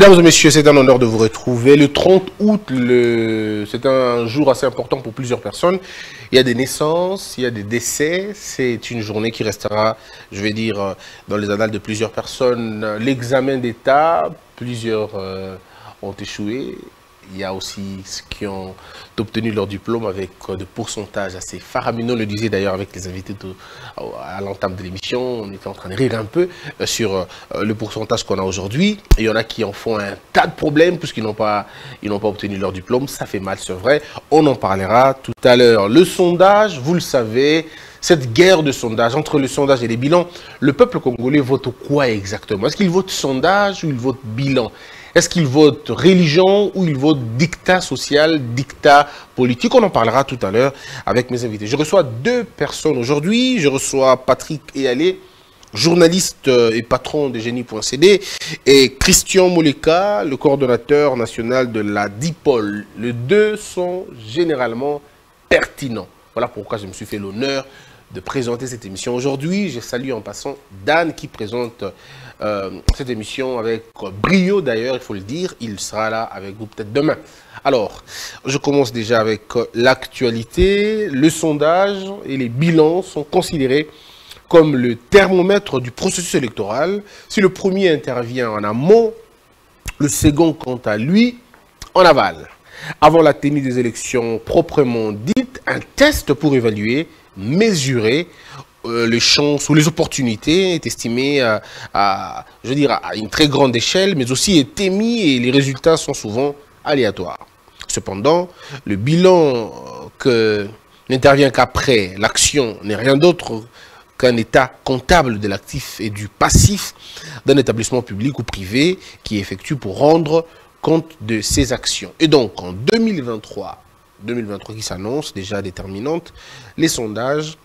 Mesdames et messieurs, c'est un honneur de vous retrouver. Le 30 août, c'est un jour assez important pour plusieurs personnes. Il y a des naissances, il y a des décès. C'est une journée qui restera, je vais dire, dans les annales de plusieurs personnes. L'examen d'État, plusieurs euh, ont échoué il y a aussi ceux qui ont obtenu leur diplôme avec euh, des pourcentages assez faramineux. On le disait d'ailleurs avec les invités à l'entame de l'émission. On était en train de rire un peu euh, sur euh, le pourcentage qu'on a aujourd'hui. Il y en a qui en font un tas de problèmes puisqu'ils n'ont pas, pas obtenu leur diplôme. Ça fait mal, c'est vrai. On en parlera tout à l'heure. Le sondage, vous le savez, cette guerre de sondage, entre le sondage et les bilans, le peuple congolais vote quoi exactement? Est-ce qu'il vote sondage ou il vote bilan? Est-ce qu'il vote religion ou il vote dictat social, dictat politique? On en parlera tout à l'heure avec mes invités. Je reçois deux personnes aujourd'hui. Je reçois Patrick Eyalé, journaliste et patron de Génie.cd, et Christian Moleka, le coordonnateur national de la DIPOL. Les deux sont généralement pertinents. Voilà pourquoi je me suis fait l'honneur de présenter cette émission aujourd'hui. Je salue en passant Dan qui présente euh, cette émission avec brio d'ailleurs, il faut le dire. Il sera là avec vous peut-être demain. Alors, je commence déjà avec l'actualité. Le sondage et les bilans sont considérés comme le thermomètre du processus électoral. Si le premier intervient en amont, le second, quant à lui, en aval. Avant la tenue des élections proprement dites, un test pour évaluer, mesurer euh, les chances ou les opportunités est estimé à, je veux dire, à une très grande échelle, mais aussi est émis et les résultats sont souvent aléatoires. Cependant, le bilan euh, que n'intervient qu'après l'action n'est rien d'autre qu'un état comptable de l'actif et du passif d'un établissement public ou privé qui effectue pour rendre compte de ses actions. Et donc, en 2023, 2023 qui s'annonce déjà déterminante, les sondages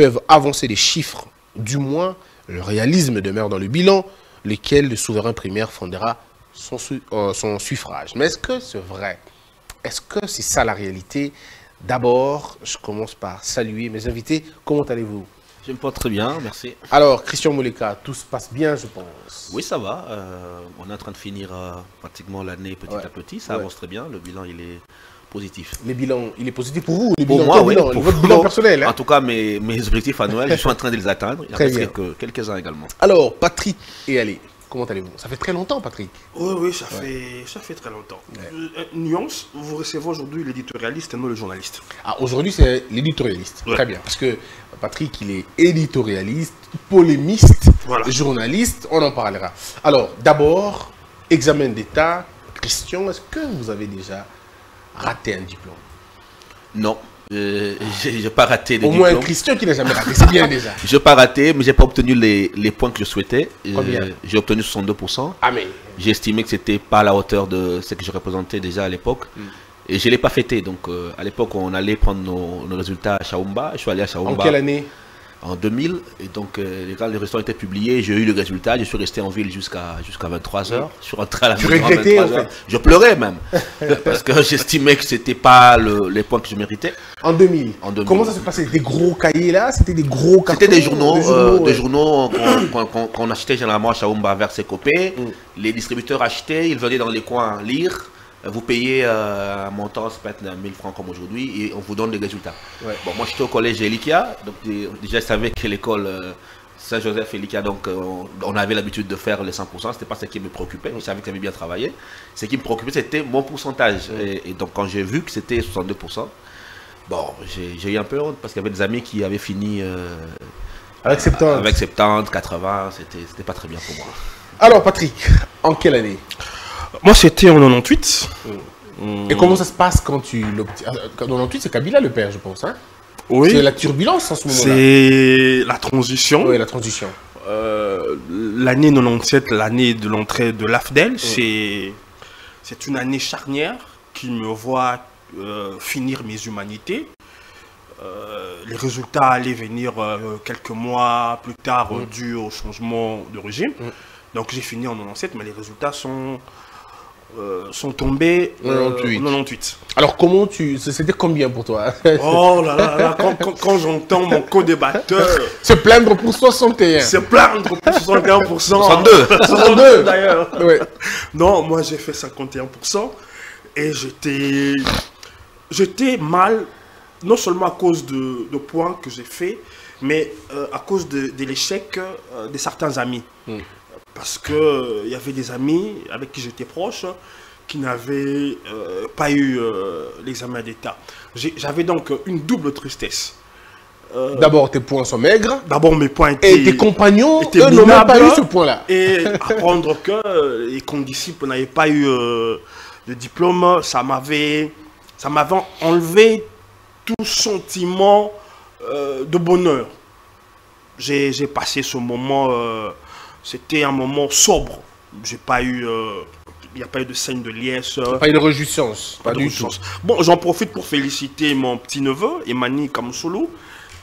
peuvent avancer les chiffres, du moins le réalisme demeure dans le bilan, lequel le souverain primaire fondera son, euh, son suffrage. Mais est-ce que c'est vrai? Est-ce que c'est ça la réalité? D'abord, je commence par saluer mes invités. Comment allez-vous? Je me porte très bien, merci. Alors, Christian Mouleka, tout se passe bien, je pense Oui, ça va. Euh, on est en train de finir euh, pratiquement l'année petit à petit. Ça avance très bien. Le bilan, il est positif. Les bilans, il est positif pour vous Pour moi, oui. pour votre bilan personnel. Hein? En tout cas, mes, mes objectifs annuels, je suis en train de les atteindre. Il Très quelques, quelques-uns également. Alors, Patrick et Ali, comment allez-vous? Ça fait très longtemps, Patrick. Oui, oui, ça, fait, ça fait très longtemps. Euh, nuance, vous recevez aujourd'hui l'éditorialiste et non le journaliste. Ah, aujourd'hui, c'est l'éditorialiste. Très bien. Parce que Patrick, il est éditorialiste, polémiste, journaliste. On en parlera. Alors, d'abord, examen d'État. Christian, est-ce que vous avez déjà raté un diplôme Non. Euh, je n'ai pas raté de Au moins un Christian qui n'a jamais raté, c'est bien déjà. Je n'ai pas raté, mais je n'ai pas obtenu les, les, points que je souhaitais. Euh, j'ai obtenu 62%. Ah mais... J'ai estimé que ce n'était pas à la hauteur de ce que je représentais déjà à l'époque. Hmm. Et je ne l'ai pas fêté. Donc euh, à l'époque, on allait prendre nos, nos, résultats à Chaumba. Je suis allé à Chaumba. En quelle année? En 2000. Et donc, euh, quand les restaurants étaient publiés, j'ai eu le résultat. Je suis resté en ville jusqu'à jusqu'à 23h. Je suis rentré à la maison à 23h. Je pleurais même. parce que j'estimais que ce n'était pas le, les points que je méritais. En 2000. en 2000. Comment ça se passait? Des gros cahiers là? C'était des gros cartons C'était des journaux, des journaux, euh, qu'on achetait généralement à Chaoumba vers ses copains. Mm. Les distributeurs achetaient, ils venaient dans les coins lire. Vous payez euh, un montant, ça peut être 1000 francs comme aujourd'hui, et on vous donne des résultats. Bon, moi, j'étais au collège Elikia, donc déjà, je savais que l'école euh, Saint-Joseph Elikia, donc euh, on avait l'habitude de faire les 100%, c'était pas ce qui me préoccupait, je savais que j'avais bien travaillé. Ce qui me préoccupait, c'était mon pourcentage. Et, donc, quand j'ai vu que c'était 62%, bon, j'ai eu un peu honte parce qu'il y avait des amis qui avaient fini. avec 70 Avec 70, 80, c'était pas très bien pour moi. Alors, Patrick, en quelle année? Moi, c'était en 98. Et comment ça se passe quand tu l'obtiens En 98, c'est Kabila le père, je pense. Hein? Oui. C'est la turbulence en ce moment-là. C'est la transition. Oui, la transition. Euh, l'année 97, l'année de l'entrée de l'AFDEL, c'est une année charnière qui me voit euh, finir mes humanités. les résultats allaient venir quelques mois plus tard mm. dû au changement de régime. Mm. Donc j'ai fini en 97, mais les résultats sont, euh, sont tombés en 98. Alors comment tu... C'était combien pour toi? Oh là là, quand, j'entends mon co-débatteur... Se plaindre pour 61. Se plaindre pour 61%. 62. 62 d'ailleurs. Non, moi j'ai fait 51%. Et j'étais... J'étais mal, non seulement à cause de, points que j'ai fait, mais euh, à cause de, l'échec euh, de certains amis. Hmm parce qu'il euh, y avait des amis avec qui j'étais proche qui n'avaient euh, pas eu euh, l'examen d'État. J'avais donc une double tristesse. D'abord, tes points sont maigres. D'abord, mes points étaient. Et tes compagnons n'ont pas eu ce point-là. Et apprendre que les condisciples n'avaient pas eu de diplôme, ça m'avait enlevé tout sentiment de bonheur. J'ai passé ce moment c'était un moment sobre. J'ai pas eu. Euh, il n'y a pas eu de scène de liesse. Pas eu de réjouissance. Pas, de Bon, j'en profite pour féliciter mon petit-neveu, Emmanuel Kamsolo,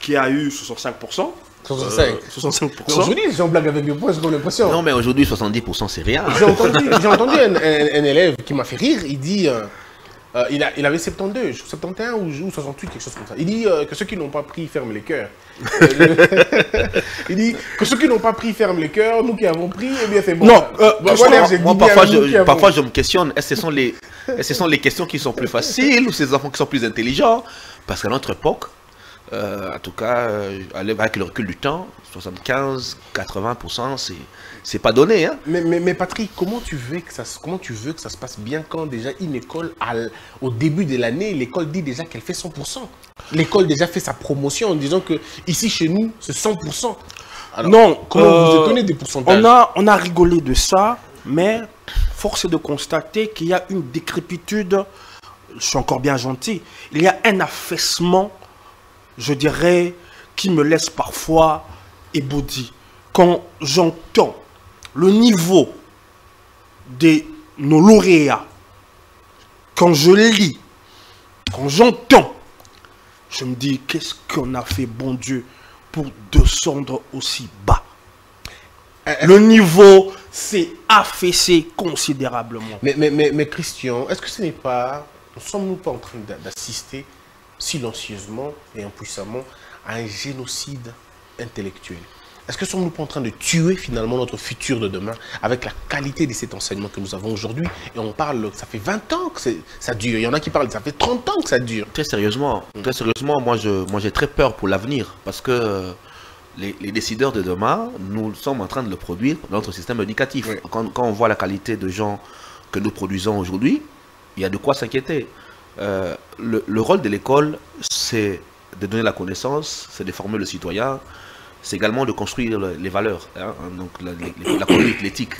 qui a eu 65%. 65 euh, 65%. Aujourd'hui, j'en blague avec mes points, j'ai l'impression. Non, mais aujourd'hui, 70%, c'est rien. J'ai entendu, entendu un, élève qui m'a fait rire. Il dit euh, euh, il, a, il, avait 72, 71 ou, 68, quelque chose comme ça. Il dit euh, que ceux qui n'ont pas pris ferment les cœurs. il dit que ceux qui n'ont pas pris ferment les cœurs, nous qui avons pris, eh bien c'est bon. Non, euh, moi, parfois, je, parfois je me questionne, est-ce que ce sont, les, ce sont les questions qui sont plus faciles ou ces enfants qui sont plus intelligents? Parce qu'à notre époque, en tout cas, avec le recul du temps, 75, 80%, c'est c'est pas donné. Hein. Mais, mais, mais, Patrick, comment tu, veux que ça, comment tu veux que ça se passe bien quand déjà une école, au début de l'année, l'école dit déjà qu'elle fait 100% L'école déjà fait sa promotion en disant que ici chez nous, c'est 100%. non, comment vous euh, étonnez des pourcentages? on a, on a rigolé de ça, mais force est de constater qu'il y a une décrépitude, je suis encore bien gentil, il y a un affaissement, je dirais, qui me laisse parfois ébaudi. Quand j'entends le niveau de nos lauréats, quand je lis, quand j'entends, je me dis, qu'est-ce qu'on a fait, bon Dieu, pour descendre aussi bas? Euh, Le niveau s'est affaissé considérablement. Mais, mais, mais, mais Christian, est-ce que ce n'est pas, ne sommes-nous pas en train d'assister silencieusement et impuissamment à un génocide intellectuel est-ce que sommes-nous pas en train de tuer finalement notre futur de demain avec la qualité de cet enseignement que nous avons aujourd'hui? Et on parle, ça fait 20 ans que ça dure. Il y en a qui parlent, ça fait 30 ans que ça dure. Très sérieusement, mm. très sérieusement, moi j'ai moi, très peur pour l'avenir parce que les, décideurs de demain, nous sommes en train de le produire dans notre système éducatif. Quand, on voit la qualité de gens que nous produisons aujourd'hui, il y a de quoi s'inquiéter. Euh, le, le rôle de l'école, c'est de donner la connaissance, c'est de former le citoyen, c'est également de construire les valeurs, hein, donc la, conduite, l'éthique.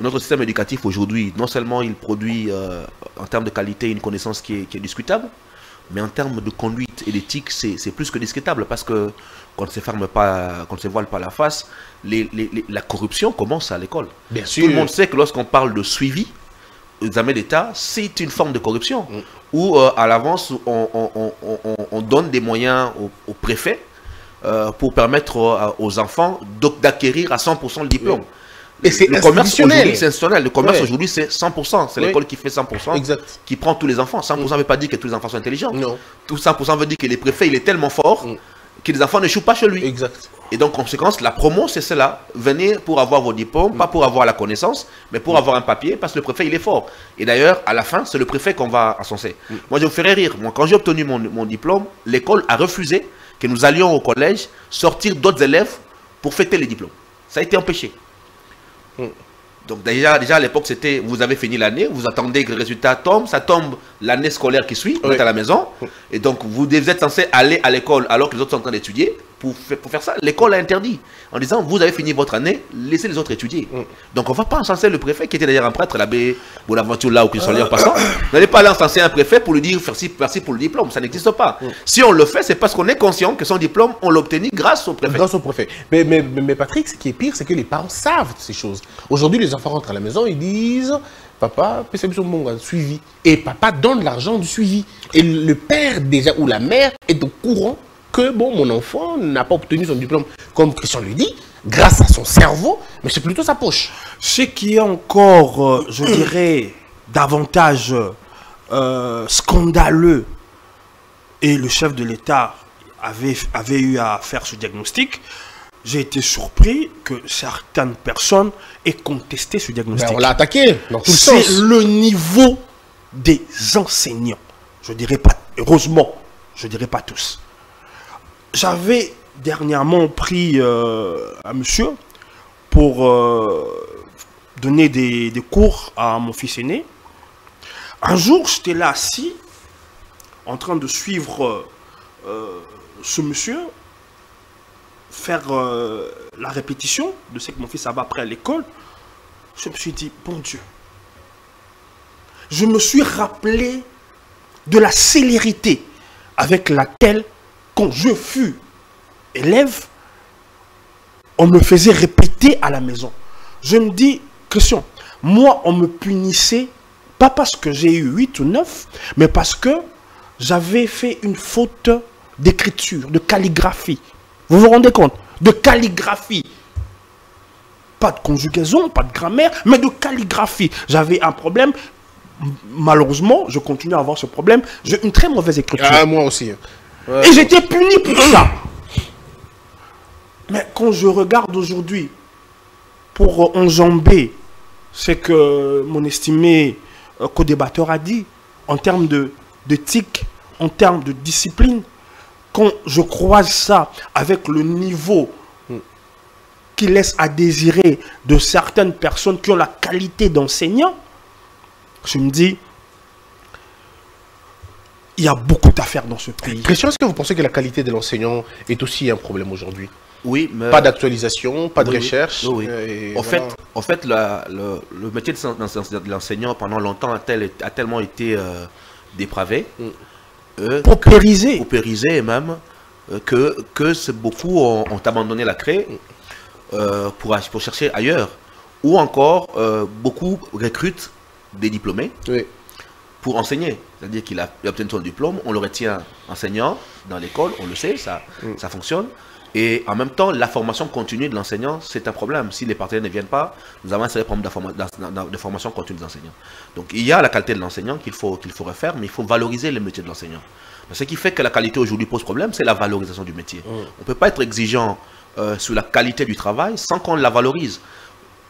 Notre système éducatif aujourd'hui, non seulement il produit euh, en termes de qualité une connaissance qui est, discutable, mais en termes de conduite et d'éthique, c'est plus que discutable parce que quand on ne se ferme pas, quand on se voile pas la face, la corruption commence à l'école. Tout le monde sait que lorsqu'on parle de suivi, examen d'État, c'est une forme de corruption. Mm. Où euh, à l'avance, on, donne des moyens au, au préfet euh, pour permettre aux, enfants d'acquérir à 100% le diplôme. Et c'est le commerce aujourd'hui, c'est institutionnel. Le commerce aujourd'hui, c'est 100%. C'est l'école qui fait 100%, exact. qui prend tous les enfants. 100% ne veut pas dire que tous les enfants sont intelligents. Non. Tout 100% veut dire que les préfets, il est tellement fort mm. Que les enfants ne jouent pas chez lui. Exact. Et donc, conséquence, la promo, c'est cela. Venez pour avoir vos diplômes, pas pour avoir la connaissance, mais pour avoir un papier, parce que le préfet, il est fort. Et d'ailleurs, à la fin, c'est le préfet qu'on va ascenser. Mm. Moi, je vous ferai rire. Moi, quand j'ai obtenu mon, mon diplôme, l'école a refusé que nous allions au collège sortir d'autres élèves pour fêter les diplômes. Ça a été empêché. Donc déjà, déjà à l'époque, c'était, vous avez fini l'année, vous attendez que le résultat tombe, ça tombe l'année scolaire qui suit, vous êtes à la maison, et donc vous êtes censé aller à l'école alors que les autres sont en train d'étudier pour, faire ça. L'école a interdit en disant vous avez fini votre année, laissez les autres étudier. Mm. Donc on ne va pas encenser le préfet qui était d'ailleurs un prêtre, l'abbé Bonaventure là ou qu'il soit en passant. Vous n'allez pas aller encenser un préfet pour lui dire merci, merci pour le diplôme, ça n'existe pas. Mm. Si on le fait, c'est parce qu'on est conscient que son diplôme, on l'a obtenu grâce au préfet. Grâce au préfet. Mais, mais, mais Patrick, ce qui est pire, c'est que les parents savent ces choses. Aujourd'hui, les enfants rentrent à la maison, ils disent papa, suivi. Et papa donne l'argent du suivi. Et le père déjà ou la mère est au courant que bon, mon enfant n'a pas obtenu son diplôme, comme Christian lui dit, grâce à son cerveau, mais c'est plutôt sa poche. Ce qui est encore, euh, je dirais, davantage euh, scandaleux, et le chef de l'État avait, avait eu à faire ce diagnostic, j'ai été surpris que certaines personnes aient contesté ce diagnostic. Ben, on l'a attaqué C'est le niveau des enseignants. Je dirais pas, heureusement, je dirais pas tous. J'avais dernièrement pris euh, un monsieur pour euh, donner des, cours à mon fils aîné. Un jour, j'étais là assis, en train de suivre euh, ce monsieur faire la répétition de ce que mon fils avait appris à l'école, je me suis dit, bon Dieu, je me suis rappelé de la célérité avec laquelle, quand je fus élève, on me faisait répéter à la maison. Je me dis, Christian, moi, on me punissait, pas parce que j'ai eu 8 ou 9, mais parce que j'avais fait une faute d'écriture, de calligraphie. Vous vous rendez compte? De calligraphie. Pas de conjugaison, pas de grammaire, mais de calligraphie. J'avais un problème. Malheureusement, je continue à avoir ce problème. J'ai une très mauvaise écriture. Ah, moi aussi. Et j'étais puni pour ça. Mais quand je regarde aujourd'hui, pour enjamber ce que mon estimé euh, co-débatteur a dit, en termes d'éthique, en termes de discipline, quand je croise ça avec le niveau qui laisse à désirer de certaines personnes qui ont la qualité d'enseignant, je me dis, il y a beaucoup à faire dans ce pays. Christian, est-ce que vous pensez que la qualité de l'enseignant est aussi un problème aujourd'hui? Oui, mais... Pas d'actualisation, pas de recherche. Oui, en, fait, en fait, le, métier de l'enseignant pendant longtemps a, tellement été euh, dépravé. Mm. Euh, paupérisé. Paupérisé même, euh, que, que beaucoup ont, abandonné la craie euh, pour, pour chercher ailleurs. Ou encore, beaucoup recrutent des diplômés pour enseigner. C'est-à-dire qu'il a, obtenu son diplôme, on le retient enseignant dans l'école, on le sait, ça, mm. ça fonctionne. Et en même temps, la formation continue de l'enseignant, c'est un problème. Si les partenaires ne viennent pas, nous avons un certain problème de, formation continue des enseignants. Donc il y a la qualité de l'enseignant qu'il faut, qu'il faut refaire, mais il faut valoriser le métier de l'enseignant. Ce qui fait que la qualité aujourd'hui pose problème, c'est la valorisation du métier. On ne peut pas être exigeant euh, sur la qualité du travail sans qu'on la valorise.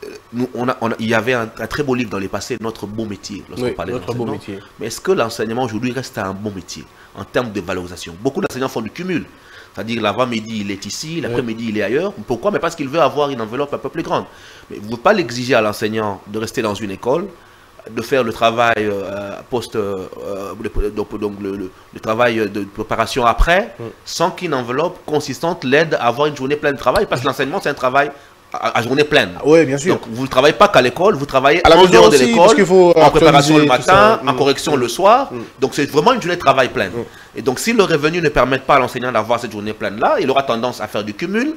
Euh, nous, on a, il y avait un, très beau livre dans les passés, Notre beau métier, lorsqu'on parlait notre beau métier. Mais est-ce que l'enseignement aujourd'hui reste un bon métier en termes de valorisation? Beaucoup d'enseignants font du cumul. C'est-à-dire l'avant-midi, il est ici, l'après-midi, il est ailleurs. Pourquoi? Mais parce qu'il veut avoir une enveloppe un peu plus grande. Mais vous ne pouvez pas l'exiger à l'enseignant de rester dans une école, de faire le travail euh, post, euh, donc, le, travail de préparation après, sans qu'une enveloppe consistante l'aide à avoir une journée pleine de travail, parce que l'enseignement, c'est un travail à, journée pleine. Oui, bien sûr. Donc, vous ne travaillez pas qu'à l'école, vous travaillez à la en dehors de l'école, en préparation le matin, en mm. correction le soir. Mm. Donc, c'est vraiment une journée de travail pleine. Mm. Et donc, si le revenu ne permet pas à l'enseignant d'avoir cette journée pleine-là, il aura tendance à faire du cumul.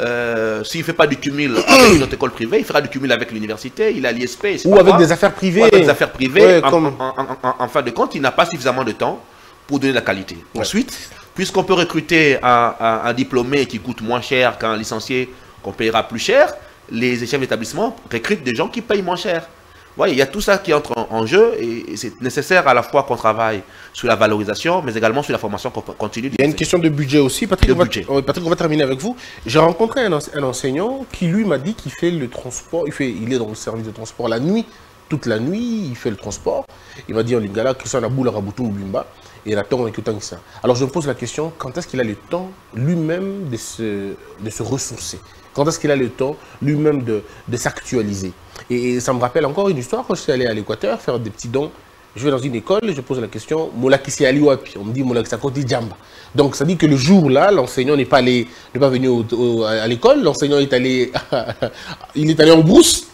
Euh, S'il ne fait pas du cumul avec une autre école privée, il fera du cumul avec l'université, il a l'ISP. Ou avec des affaires privées. avec des affaires privées. en, fin de compte, il n'a pas suffisamment de temps pour donner la qualité. Ensuite, puisqu'on peut recruter un, un, diplômé qui coûte moins cher qu'un licencié qu'on payera plus cher, les chefs d'établissement recrutent des gens qui payent moins cher. Voyez, il y a tout ça qui entre en, jeu et, c'est nécessaire à la fois qu'on travaille sur la valorisation, mais également sur la formation continue. Il y a une question de budget aussi. Patrick, on, Va, Patrick on va terminer avec vous. J'ai rencontré un, enseignant qui, lui, m'a dit qu'il fait le transport, il, fait, il est dans le service de transport la nuit, toute la nuit, il fait le transport. Il m'a dit en lingala, Christian Aboula Rabutu Bimba, et il attend que ça. Alors je me pose la question, quand est-ce qu'il a le temps lui-même de se, de se ressourcer? Quand est-ce qu'il a le temps lui-même de, s'actualiser et, ça me rappelle encore une histoire quand je suis allé à l'Équateur faire des petits dons je vais dans une école, je pose la question, Molakisi Aliwapi. On me dit Molakisi Djamba. Donc ça dit que le jour-là, l'enseignant n'est pas, allé, pas venu à l'école, l'enseignant est allé, est allé en brousse,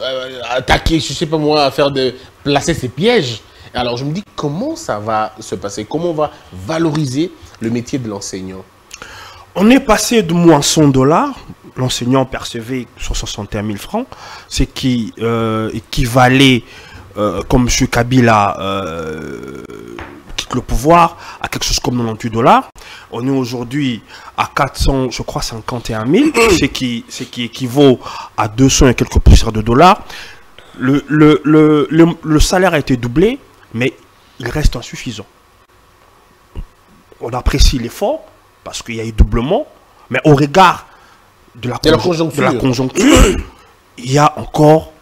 euh, attaquer, je ne sais pas moi, à faire de, placer ses pièges. Alors je me dis, comment ça va se passer? Comment on va valoriser le métier de l'enseignant? On est passé de moins 100 dollars, l'enseignant percevait 61 000 francs, ce qui euh, équivalait euh, comme M. Kabila euh, quitte le pouvoir, à quelque chose comme 98 dollars. On est aujourd'hui à 400, je crois, 51 000, ce qui, qui équivaut à 200 et quelques poussières de dollars. Le, le, le, le, salaire a été doublé, mais il reste insuffisant. On apprécie l'effort, parce qu'il y a eu doublement, mais au regard de la, de la conjoncture, il y a encore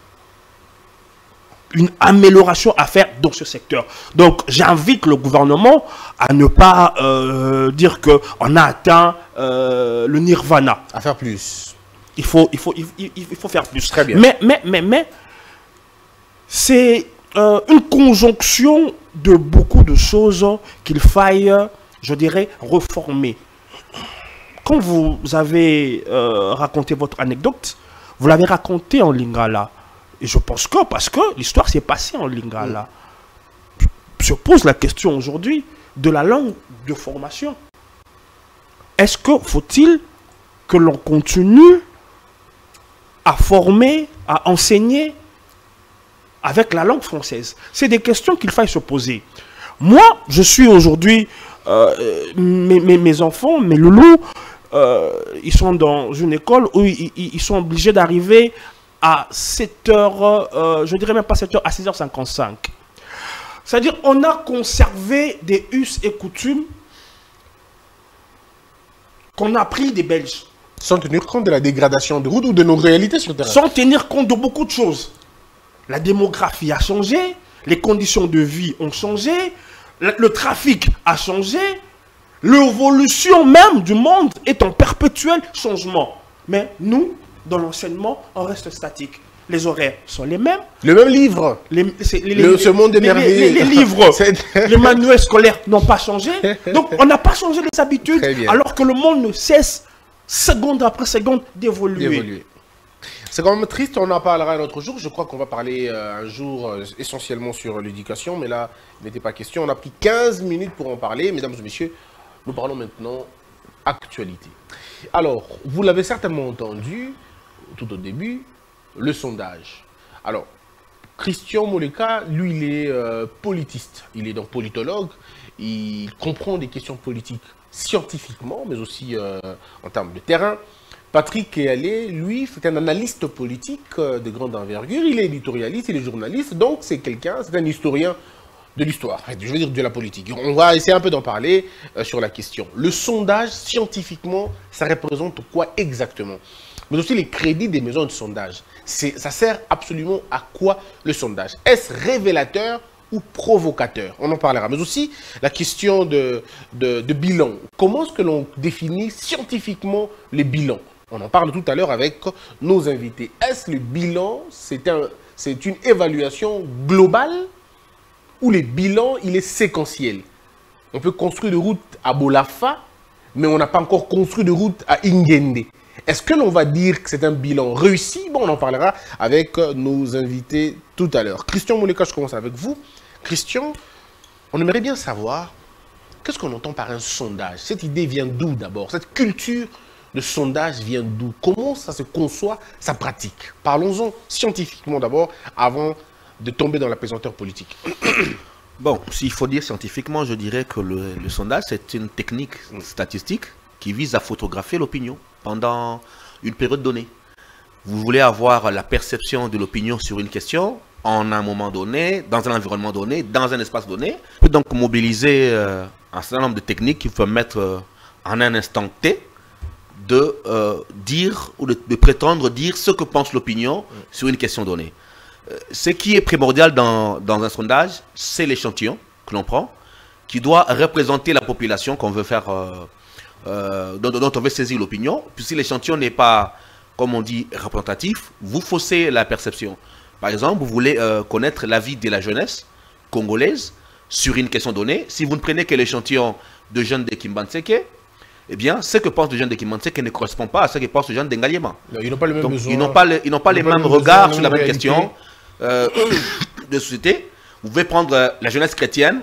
une amélioration à faire dans ce secteur. Donc j'invite le gouvernement à ne pas euh, dire qu'on a atteint euh, le nirvana. À faire plus. Il faut, il faut, il, faut faire plus. Très bien. Mais, mais, mais, mais c'est euh, une conjonction de beaucoup de choses qu'il faille, je dirais, reformer. Quand vous avez raconté votre anecdote, vous l'avez raconté en lingala. Et je pense que, parce que l'histoire s'est passée en lingala, se pose la question aujourd'hui de la langue de formation. Est-ce que faut-il que l'on continue à former, à enseigner avec la langue française? C'est des questions qu'il faille se poser. Moi, je suis aujourd'hui, euh, mes, enfants, mes loulous, euh, ils sont dans une école où ils sont obligés d'arriver à 7h, euh, je dirais même pas 7h, à 6h55. C'est-à-dire, on a conservé des us et coutumes qu'on a pris des Belges. Sans tenir compte de la dégradation de route ou de nos réalités sur terrain. Sans tenir compte de beaucoup de choses. La démographie a changé, les conditions de vie ont changé, le trafic a changé, l'évolution même du monde est en perpétuel changement. Mais nous, dans l'enseignement, on reste statique. Les horaires sont les mêmes. Le même livre. Les, ce monde émerveillé. Les, livres, les manuels scolaires n'ont pas changé. Donc, on n'a pas changé les habitudes, alors que le monde ne cesse, seconde après seconde, d'évoluer. C'est quand même triste, on en parlera un autre jour. Je crois qu'on va parler euh, un jour euh, essentiellement sur l'éducation, mais là, il n'était pas question. On a pris 15 minutes pour en parler. Mesdames et messieurs, nous parlons maintenant actualité. Alors, vous l'avez certainement entendu, tout au début, le sondage. Alors, Christian Moleka, lui, il est euh, politiste. Il est donc politologue. Il comprend des questions politiques scientifiquement, mais aussi euh, en termes de terrain. Patrick Ealé, lui, c'est un analyste politique euh, de grande envergure. Il est éditorialiste, il est journaliste, donc c'est quelqu'un, c'est un historien de l'histoire, je veux dire de la politique. On va essayer un peu d'en parler sur la question. Le sondage, scientifiquement, ça représente quoi exactement? Mais aussi les crédits des maisons de sondage. Ça sert absolument à quoi le sondage? Est-ce révélateur ou provocateur? On en parlera. Mais aussi la question de, bilan. Comment est-ce que l'on définit scientifiquement les bilans? On en parle tout à l'heure avec nos invités. Est-ce le bilan, c'est un, une évaluation globale ou le bilan, il est séquentiel On peut construire de route à Bolafa, mais on n'a pas encore construit de route à Ingende. Est-ce que l'on va dire que c'est un bilan réussi? Bon, on en parlera avec euh, nos invités tout à l'heure. Christian Mouleka, je commence avec vous. Christian, on aimerait bien savoir qu'est-ce qu'on entend par un sondage? Cette idée vient d'où d'abord? Cette culture de sondage vient d'où? Comment ça se conçoit, sa pratique? Parlons-en scientifiquement d'abord, avant de tomber dans la pesanteur politique. Bon, s'il faut dire scientifiquement, je dirais que le, le sondage, c'est une technique statistique qui vise à photographier l'opinion pendant une période donnée. Vous voulez avoir la perception de l'opinion sur une question en un moment donné, dans un environnement donné, dans un espace donné. Vous pouvez donc mobiliser euh, un certain nombre de techniques qui peuvent mettre euh, en un instant T de euh, dire ou de, prétendre dire ce que pense l'opinion sur une question donnée. Ce qui est primordial dans, dans un sondage, c'est l'échantillon que l'on prend, qui doit représenter la population qu'on veut faire euh, dont, on veut saisir l'opinion. Puis si l'échantillon n'est pas, comme on dit, représentatif, vous faussez la perception. Par exemple, vous voulez euh, connaître l'avis de la jeunesse congolaise sur une question donnée. Si vous ne prenez que l'échantillon de jeunes de Kimbanseke, eh bien, ce que pensent les jeunes de Kimbanseke ne correspond pas à ce que pensent les jeunes d'Engaliema. Ils n'ont pas, le même ils n'ont pas, ils n'ont pas les mêmes regards sur la même question euh, de société. Vous pouvez prendre euh, la jeunesse chrétienne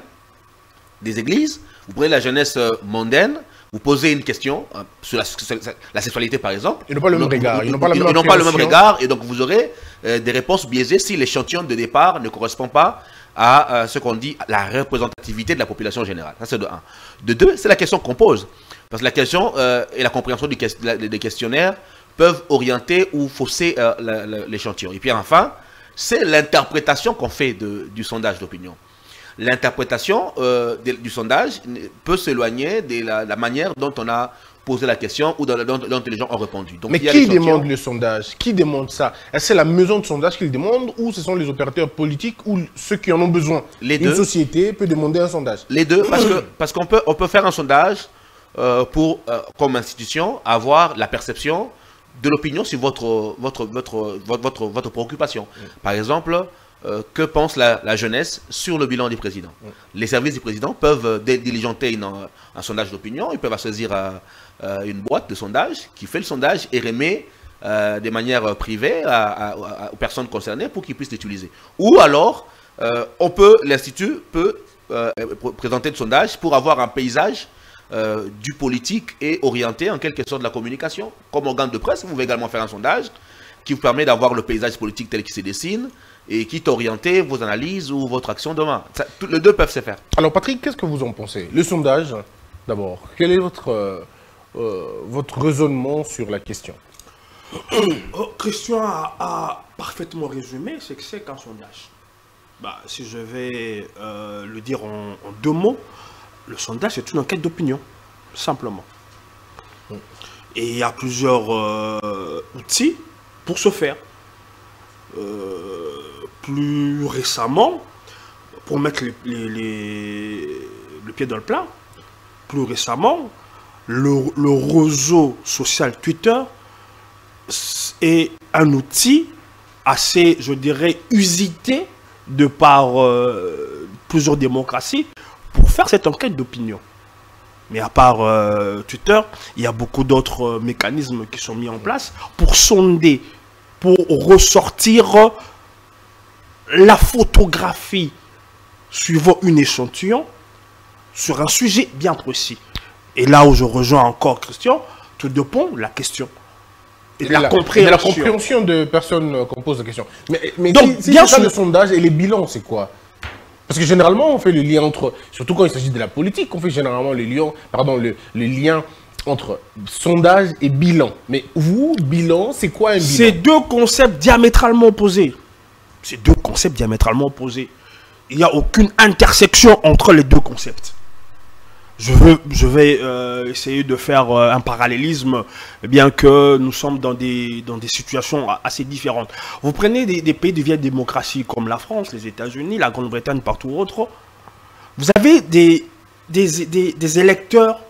des églises, vous prenez la jeunesse euh, mondaine, vous posez une question sur la, sexualité par exemple. Ils n'ont pas le même regard. Ils n'ont pas, le même regard et donc vous aurez des réponses biaisées si l'échantillon de départ ne correspond pas à ce qu'on dit la représentativité de la population générale. Ça c'est de un. De deux, c'est la question qu'on pose. Parce que la question et la compréhension des questionnaires peuvent orienter ou fausser l'échantillon. Et puis enfin, c'est l'interprétation qu'on fait du sondage d'opinion. L'interprétation euh, du sondage peut s'éloigner de la, manière dont on a posé la question ou dont, les gens ont répondu. Mais qui demande le sondage? Qui demande ça? Est-ce que c'est la maison de sondage qui le demande ou ce sont les opérateurs politiques ou ceux qui en ont besoin? Les Une société peut demander un sondage. Les deux, parce qu'on parce qu'on peut, on peut faire un sondage euh, pour, euh, comme institution, avoir la perception de l'opinion sur votre, votre, votre, votre, votre, préoccupation. Par exemple, euh, que pense la, jeunesse sur le bilan du président Les services du président peuvent euh, diligenter un sondage d'opinion, ils peuvent saisir euh, une boîte de sondage qui fait le sondage et remet de manière privée aux personnes concernées pour qu'ils puissent l'utiliser. Ou alors, on peut, l'Institut peut présenter le sondage pour avoir un paysage euh, du politique et orienté en quelque sorte de la communication. Comme organe de presse, vous pouvez également faire un sondage qui vous permet d'avoir le paysage politique tel qu'il se dessine et qui t'orienter vos analyses ou votre action demain. les deux peuvent se faire. Alors Patrick, qu'est-ce que vous en pensez? Le sondage, d'abord, quel est votre, euh, euh, votre raisonnement sur la question? Oh, Christian a, parfaitement résumé ce que c'est qu'un sondage. Bah, si je vais le dire en deux mots, le sondage, c'est une enquête d'opinion, simplement. Et il y a plusieurs euh, outils pour ce faire. Euh, plus récemment, pour mettre le pied dans le plat, plus récemment, le, réseau social Twitter est un outil assez, je dirais, usité de par euh, plusieurs démocraties pour faire cette enquête d'opinion. Mais à part euh, Twitter, il y a beaucoup d'autres euh, mécanismes qui sont mis en place pour sonder, pour ressortir la photographie suivant une échantillon sur un sujet bien précis. Et là où je rejoins encore Christian, tout dépend de la question. Et la, compréhension. la compréhension de personnes euh, qu'on pose la question. Mais, mais Donc, si, bien le sondage et les bilans, c'est quoi? Parce que généralement, on fait le lien entre, surtout quand il s'agit de la politique, on fait généralement le lien, lien entre sondage et bilan. Mais vous, bilan, c'est quoi un bilan? C'est deux concepts diamétralement opposés. C'est deux concepts diamétralement opposés. Il n'y a aucune intersection entre les deux concepts je, veux, je vais euh, essayer de faire euh, un parallélisme, bien que nous sommes dans des, dans des situations assez différentes. Vous prenez des, pays de vieille démocratie comme la France, les États-Unis, la Grande-Bretagne, partout autre. Vous avez des, des, des, électeurs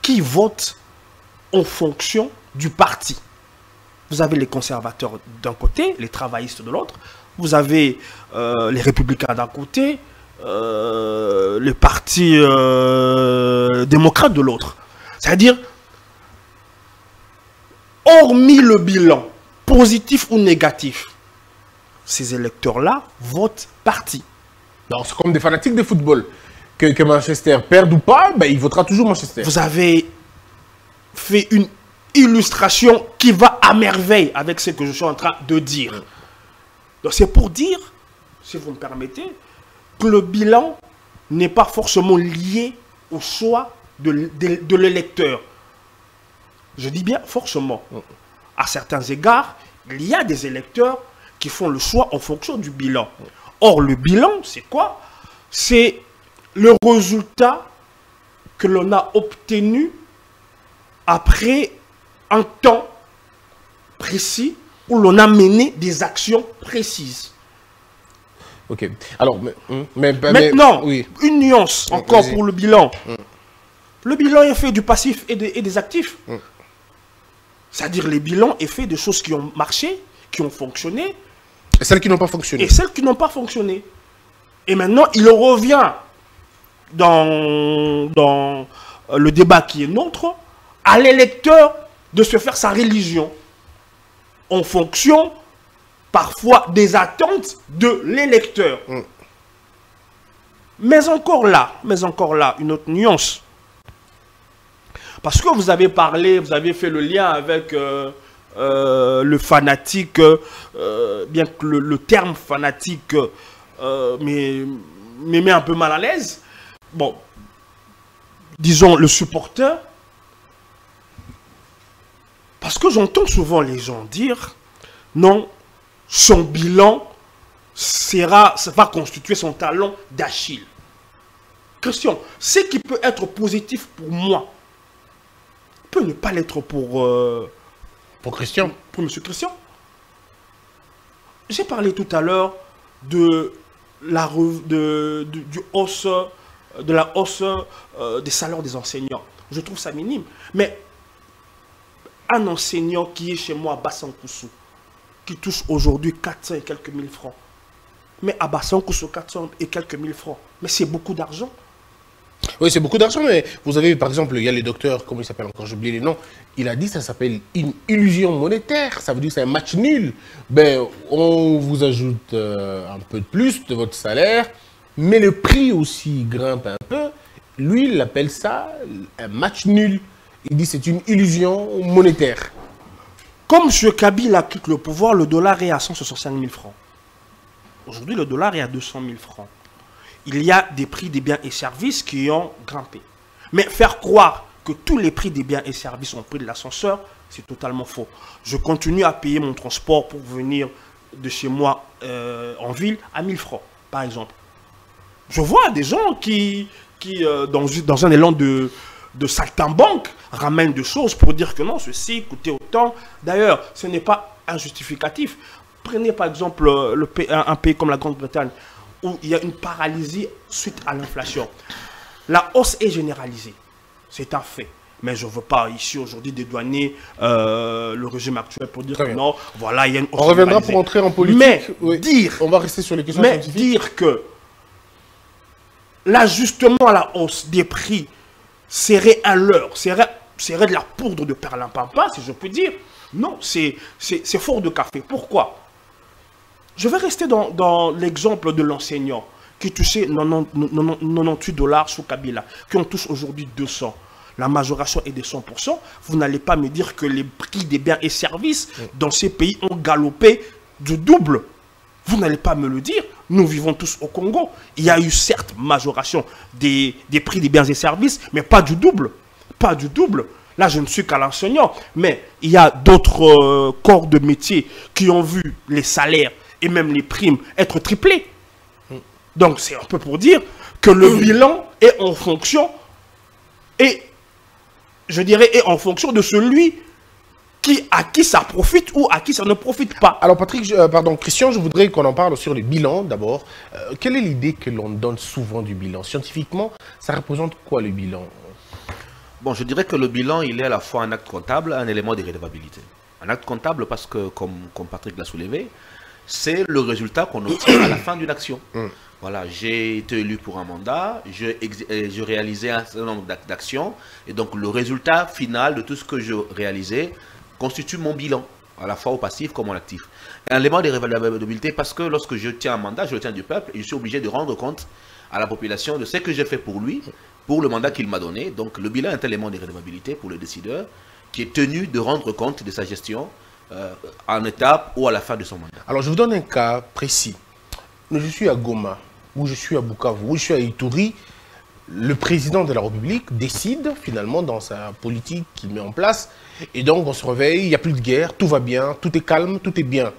qui votent en fonction du parti. Vous avez les conservateurs d'un côté, les travaillistes de l'autre. Vous avez euh, les républicains d'un côté, euh, le parti euh, démocrate de l'autre. C'est-à-dire, hormis le bilan, positif ou négatif, ces électeurs-là votent parti. C'est comme des fanatiques de football. Que, Manchester perde ou pas, ben, il votera toujours Manchester. Vous avez fait une illustration qui va à merveille avec ce que je suis en train de dire. Donc c'est pour dire, si vous me permettez, que le bilan n'est pas forcément lié au choix de, de, l'électeur. Je dis bien forcément. À certains égards, il y a des électeurs qui font le choix en fonction du bilan. Or, le bilan, c'est quoi? C'est le résultat que l'on a obtenu après un temps précis où l'on a mené des actions précises. Ok. Alors, hmm, mais, maintenant, oui. une nuance encore pour le bilan. Hmm. Le bilan est fait du passif et, des actifs. Hmm. C'est-à-dire, les bilans est fait de choses qui ont marché, qui ont fonctionné. Et celles qui n'ont pas fonctionné. Et celles qui n'ont pas fonctionné. Et maintenant, il revient dans, dans le débat qui est nôtre, à l'électeur de se faire sa religion en fonction parfois des attentes de l'électeur. Mm. Mais encore là, mais encore là, une autre nuance. Parce que vous avez parlé, vous avez fait le lien avec euh, euh, le fanatique, euh, bien que le, terme fanatique me met un peu mal à l'aise. Bon, disons le supporter. Parce que j'entends souvent les gens dire, non, son bilan sera, ça va constituer son talon d'Achille. Question, ce qui peut être positif pour moi peut ne pas l'être pour... Euh, pour Christian Pour M. Christian. J'ai parlé tout à l'heure de la de, du hausse, de la hausse euh, des salaires des enseignants. Je trouve ça minime. Mais un enseignant qui est chez moi à Bassankoussou, qui touche aujourd'hui 400 et quelques mille francs. Mais à Bassankoussou, 400 et quelques mille francs. Mais c'est beaucoup d'argent. Oui, c'est beaucoup d'argent, mais vous avez, par exemple, il y a les docteurs, comment il s'appelle encore, j'oublie les noms, il a dit ça s'appelle une illusion monétaire, ça veut dire que c'est un match nul. Ben, on vous ajoute euh, un peu de plus de votre salaire, mais le prix aussi grimpe un peu. Lui, il appelle ça un match nul. Il dit c'est une illusion monétaire. Comme M. Kabila quitte le pouvoir, le dollar est à 165 000 francs. Aujourd'hui, le dollar est à 200 000 francs. Il y a des prix des biens et services qui ont grimpé. Mais faire croire que tous les prix des biens et services ont pris de l'ascenseur, c'est totalement faux. Je continue à payer mon transport pour venir de chez moi euh, en ville à 1000 francs, par exemple. Je vois des gens qui, euh, dans un élan de, de saltimbanque, ramène des choses pour dire que non, ceci coûtait autant. D'ailleurs, ce n'est pas un justificatif. Prenez par exemple euh, le, un, pays comme la Grande-Bretagne, où il y a une paralysie suite à l'inflation. La hausse est généralisée. C'est un fait. Mais je ne veux pas ici aujourd'hui dédouaner euh, le régime actuel pour dire que non, voilà, il y a une hausse On reviendra pour entrer en politique. Mais dire, on va rester sur les questions mais dire que l'ajustement à la hausse des prix serait un leurre, serait, serait de la poudre de perlimpinpin, si je puis dire. Non, c'est fort de café. Pourquoi? Je vais rester dans, l'exemple de l'enseignant qui touchait 98 dollars sous Kabila, qui en touche aujourd'hui 200 la majoration est de 100%, vous n'allez pas me dire que les prix des biens et services dans ces pays ont galopé du double. Vous n'allez pas me le dire. Nous vivons tous au Congo. Il y a eu certes majoration des, prix des biens et services, mais pas du double. Pas du double. Là, je ne suis qu'à l'enseignant. Mais il y a d'autres euh, corps de métier qui ont vu les salaires et même les primes être triplés. Donc, c'est un peu pour dire que le bilan est en fonction, et je dirais, est en fonction de celui à qui ça profite ou à qui ça ne profite pas. Alors Patrick, euh, pardon, Christian, je voudrais qu'on en parle sur le bilan d'abord. Euh, quelle est l'idée que l'on donne souvent du bilan? Scientifiquement, ça représente quoi le bilan? Bon, je dirais que le bilan, il est à la fois un acte comptable, un élément de rédevabilité. Un acte comptable parce que, comme, comme Patrick l'a soulevé, c'est le résultat qu'on obtient à la fin d'une action. Hum. Voilà, j'ai été élu pour un mandat, je, euh, je réalisais un certain nombre d'actions, et donc le résultat final de tout ce que je réalisais constitue mon bilan, à la fois au passif comme au actif. Un élément de révélabilité parce que lorsque je tiens un mandat, je le tiens du peuple et je suis obligé de rendre compte à la population de ce que j'ai fait pour lui, pour le mandat qu'il m'a donné. Donc le bilan est un élément de révélabilité pour le décideur qui est tenu de rendre compte de sa gestion euh, en étape ou à la fin de son mandat. Alors je vous donne un cas précis. Je suis à Goma, ou je suis à Bukavu, ou je suis à Ituri, le président de la République décide finalement dans sa politique qu'il met en place. Et donc on se réveille, il n'y a plus de guerre, tout va bien, tout est calme, tout est bien.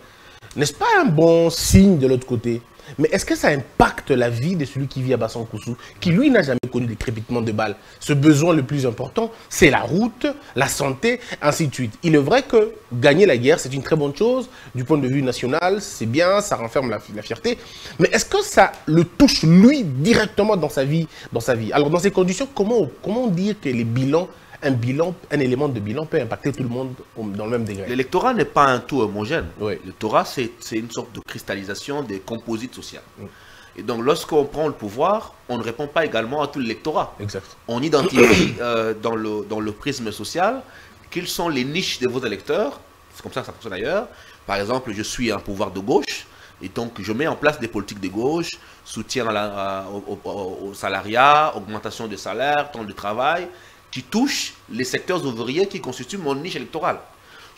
N'est-ce pas un bon signe de l'autre côté? Mais est-ce que ça impacte la vie de celui qui vit à Bassan-Koussou, qui lui n'a jamais connu des crépitements de balles? Ce besoin le plus important, c'est la route, la santé, ainsi de suite. Il est vrai que gagner la guerre, c'est une très bonne chose. Du point de vue national, c'est bien, ça renferme la, fierté. Mais est-ce que ça le touche lui directement dans sa vie, dans sa vie? Alors dans ces conditions, comment, comment dire que les bilans un bilan, un élément de bilan peut impacter tout le monde dans le même degré. L'électorat n'est pas un tout homogène. L'électorat, c'est une sorte de cristallisation des composites sociaux. Mm. Et donc, lorsqu'on prend le pouvoir, on ne répond pas également à tout l'électorat. Exact. On identifie euh, dans, le, dans le prisme social quelles sont les niches de vos électeurs. C'est comme ça que ça fonctionne ailleurs. Par exemple, je suis un pouvoir de gauche, et donc je mets en place des politiques de gauche, soutien à au, salariat, augmentation de salaire, temps de travail, qui touchent les secteurs ouvriers qui constituent mon niche électorale.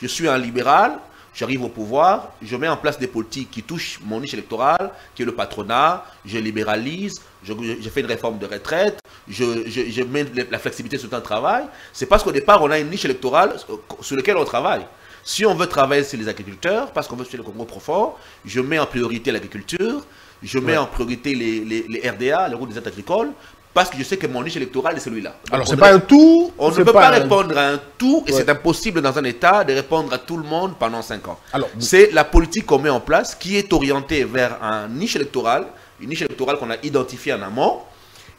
Je suis un libéral, J'arrive au pouvoir, je mets en place des politiques qui touchent mon niche électorale, qui est le patronat, je libéralise, je, fais une réforme de retraite, je, mets la flexibilité sur le temps de travail. C'est parce qu'au départ, on a une niche électorale sur laquelle on travaille. Si on veut travailler sur les agriculteurs, parce qu'on veut sur le Congo profond, je mets en priorité l'agriculture, je mets en priorité les, les, RDA, les routes des aides agricoles, parce que je sais que mon niche électorale est celui-là. Alors, c'est pas un tout On ne peut pas, répondre à un tout, et c'est impossible dans un État de répondre à tout le monde pendant 5 ans. C'est la politique qu'on met en place qui est orientée vers un niche électoral, une niche électorale qu'on a identifiée en amont,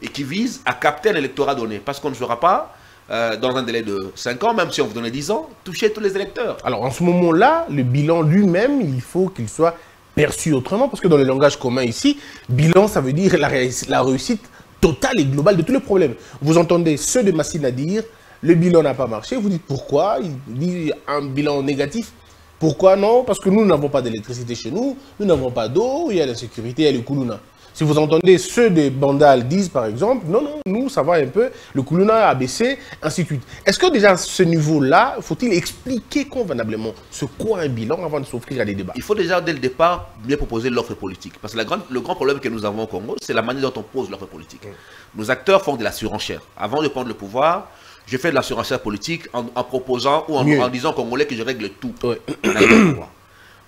et qui vise à capter un électorat donné. Parce qu'on ne fera pas, euh, dans un délai de 5 ans, même si on vous donnait 10 ans, toucher tous les électeurs. Alors, en ce moment-là, le bilan lui-même, il faut qu'il soit perçu autrement, parce que dans le langage commun ici, bilan, ça veut dire la, la réussite total et global de tous les problèmes. Vous entendez ceux de Massine à dire le bilan n'a pas marché. Vous dites pourquoi Il dit un bilan négatif. Pourquoi non? Parce que nous n'avons pas d'électricité chez nous, nous n'avons pas d'eau, il y a l'insécurité, il y a le Koulouna. Si vous entendez ceux des Bandal disent par exemple, non, non, nous ça va un peu, le Koulouna a baissé, ainsi de suite. Est-ce que déjà à ce niveau-là, faut-il expliquer convenablement ce qu'est un bilan avant de s'offrir à des débats? Il faut déjà dès le départ bien proposer l'offre politique. Parce que la grande, le grand problème que nous avons au Congo, c'est la manière dont on pose l'offre politique. Nos acteurs font de la surenchère. Avant de prendre le pouvoir, je fais de la surenchère politique en, proposant ou en, disant aux Congolais que je règle tout.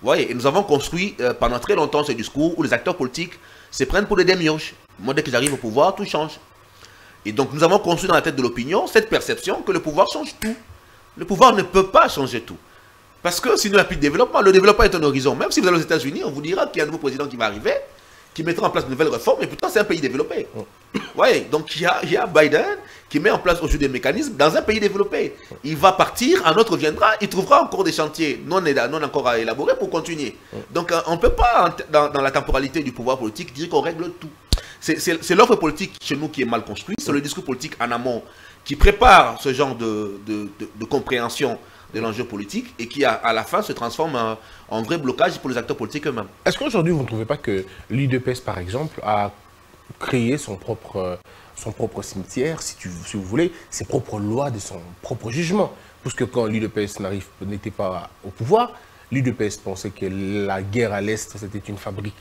Vous voyez, et nous avons construit euh, pendant très longtemps ce discours où les acteurs politiques se prennent pour des démioches. Moi, dès qu'ils arrivent au pouvoir, tout change. Et donc, nous avons construit dans la tête de l'opinion cette perception que le pouvoir change tout. Le pouvoir ne peut pas changer tout. Parce que sinon, il n'y a plus de développement. Le développement est un horizon. Même si vous allez aux États-Unis, on vous dira qu'il y a un nouveau président qui va arriver, qui mettra en place de nouvelles réformes, et pourtant, c'est un pays développé. Ouais, donc il y, a, Biden qui met en place aujourd'hui des mécanismes dans un pays développé. Il va partir, un autre viendra, il trouvera encore des chantiers non, non encore à élaborer pour continuer. Donc on ne peut pas, dans, la temporalité du pouvoir politique, dire qu'on règle tout. C'est l'offre politique chez nous qui est mal construite, c'est le discours politique en amont qui prépare ce genre de, compréhension de l'enjeu politique et qui, à, la fin, se transforme en, vrai blocage pour les acteurs politiques eux-mêmes. Est-ce qu'aujourd'hui, vous ne trouvez pas que l'UDPS, par exemple, a créé son propre, son propre cimetière, si, tu, si vous voulez, ses propres lois de son propre jugement. Puisque quand l'UDPS n'était pas au pouvoir, l'UDPS pensait que la guerre à l'Est, c'était une fabrique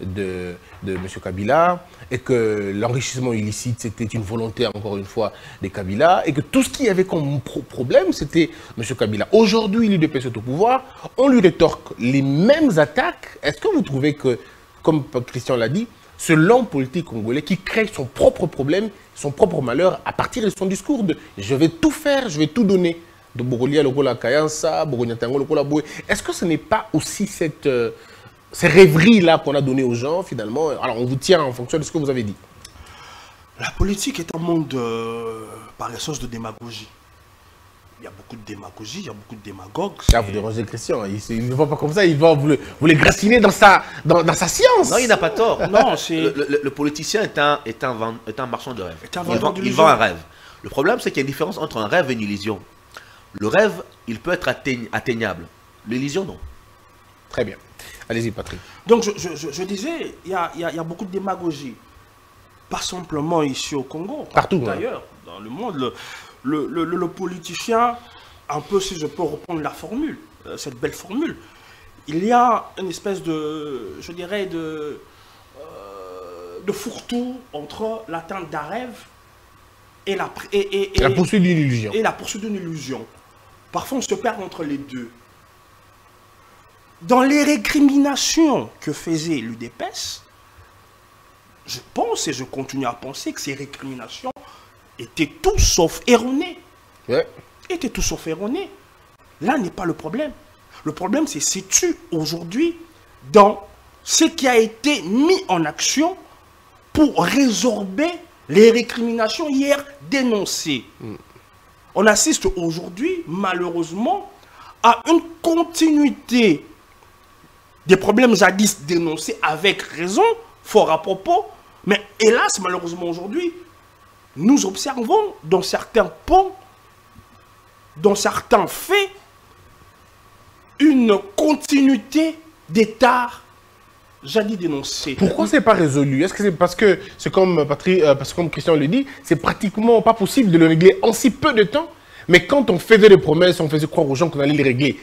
de, de M. Kabila, et que l'enrichissement illicite, c'était une volonté, encore une fois, des Kabila, et que tout ce qu'il y avait comme problème, c'était M. Kabila. Aujourd'hui, l'UDPS est au pouvoir, on lui rétorque les mêmes attaques. Est-ce que vous trouvez que, comme Christian l'a dit, ce l'homme politique congolais qui crée son propre problème, son propre malheur à partir de son discours de « je vais tout faire, je vais tout donner ». De Est-ce que ce n'est pas aussi cette, euh, ces rêveries-là qu'on a données aux gens, finalement? Alors, on vous tient en fonction de ce que vous avez dit. La politique est un monde, euh, par essence, de démagogie il y a beaucoup de démagogie, il y a beaucoup de démagogues. Là, vous dérangez Christian, il ne va pas comme ça, il va vous le, vous graciner dans sa, dans, sa science. Non, il n'a pas tort. non, le, le, politicien est un, est, un, est un marchand de rêve. Il vend, il vend, un rêve. Le problème, c'est qu'il y a une différence entre un rêve et une illusion. Le rêve, il peut être atteignable. L'illusion, non. Très bien. Allez-y, Patrick. Donc, je, je, je disais, il y a, y, a, y a, beaucoup de démagogie. Pas simplement ici au Congo. Partout. D'ailleurs, dans le monde le, politicien, un peu si je peux reprendre la formule, euh, cette belle formule, il y a une espèce de, je dirais, de, euh, de fourre-tout entre l'atteinte d'un rêve et la, et, la poursuite d'une illusion. Et la poursuite d'une illusion. Parfois, on se perd entre les deux. Dans les récriminations que faisait l'UDPS, je pense et je continue à penser que ces récriminations était tout sauf erroné. Était tout sauf erroné. Là n'est pas le problème. Le problème, c'est si tu aujourd'hui dans ce qui a été mis en action pour résorber les récriminations hier dénoncées. Mm. On assiste aujourd'hui, malheureusement, à une continuité des problèmes jadis dénoncés avec raison fort à propos. Mais hélas, malheureusement aujourd'hui, nous observons dans certains ponts, dans certains faits, une continuité d'état jadis dénoncé. Pourquoi c'est pas résolu? Est-ce que c'est parce que, c'est comme, euh, comme Christian le dit, c'est pratiquement pas possible de le régler en si peu de temps? Mais quand on faisait des promesses, on faisait croire aux gens qu'on allait les régler.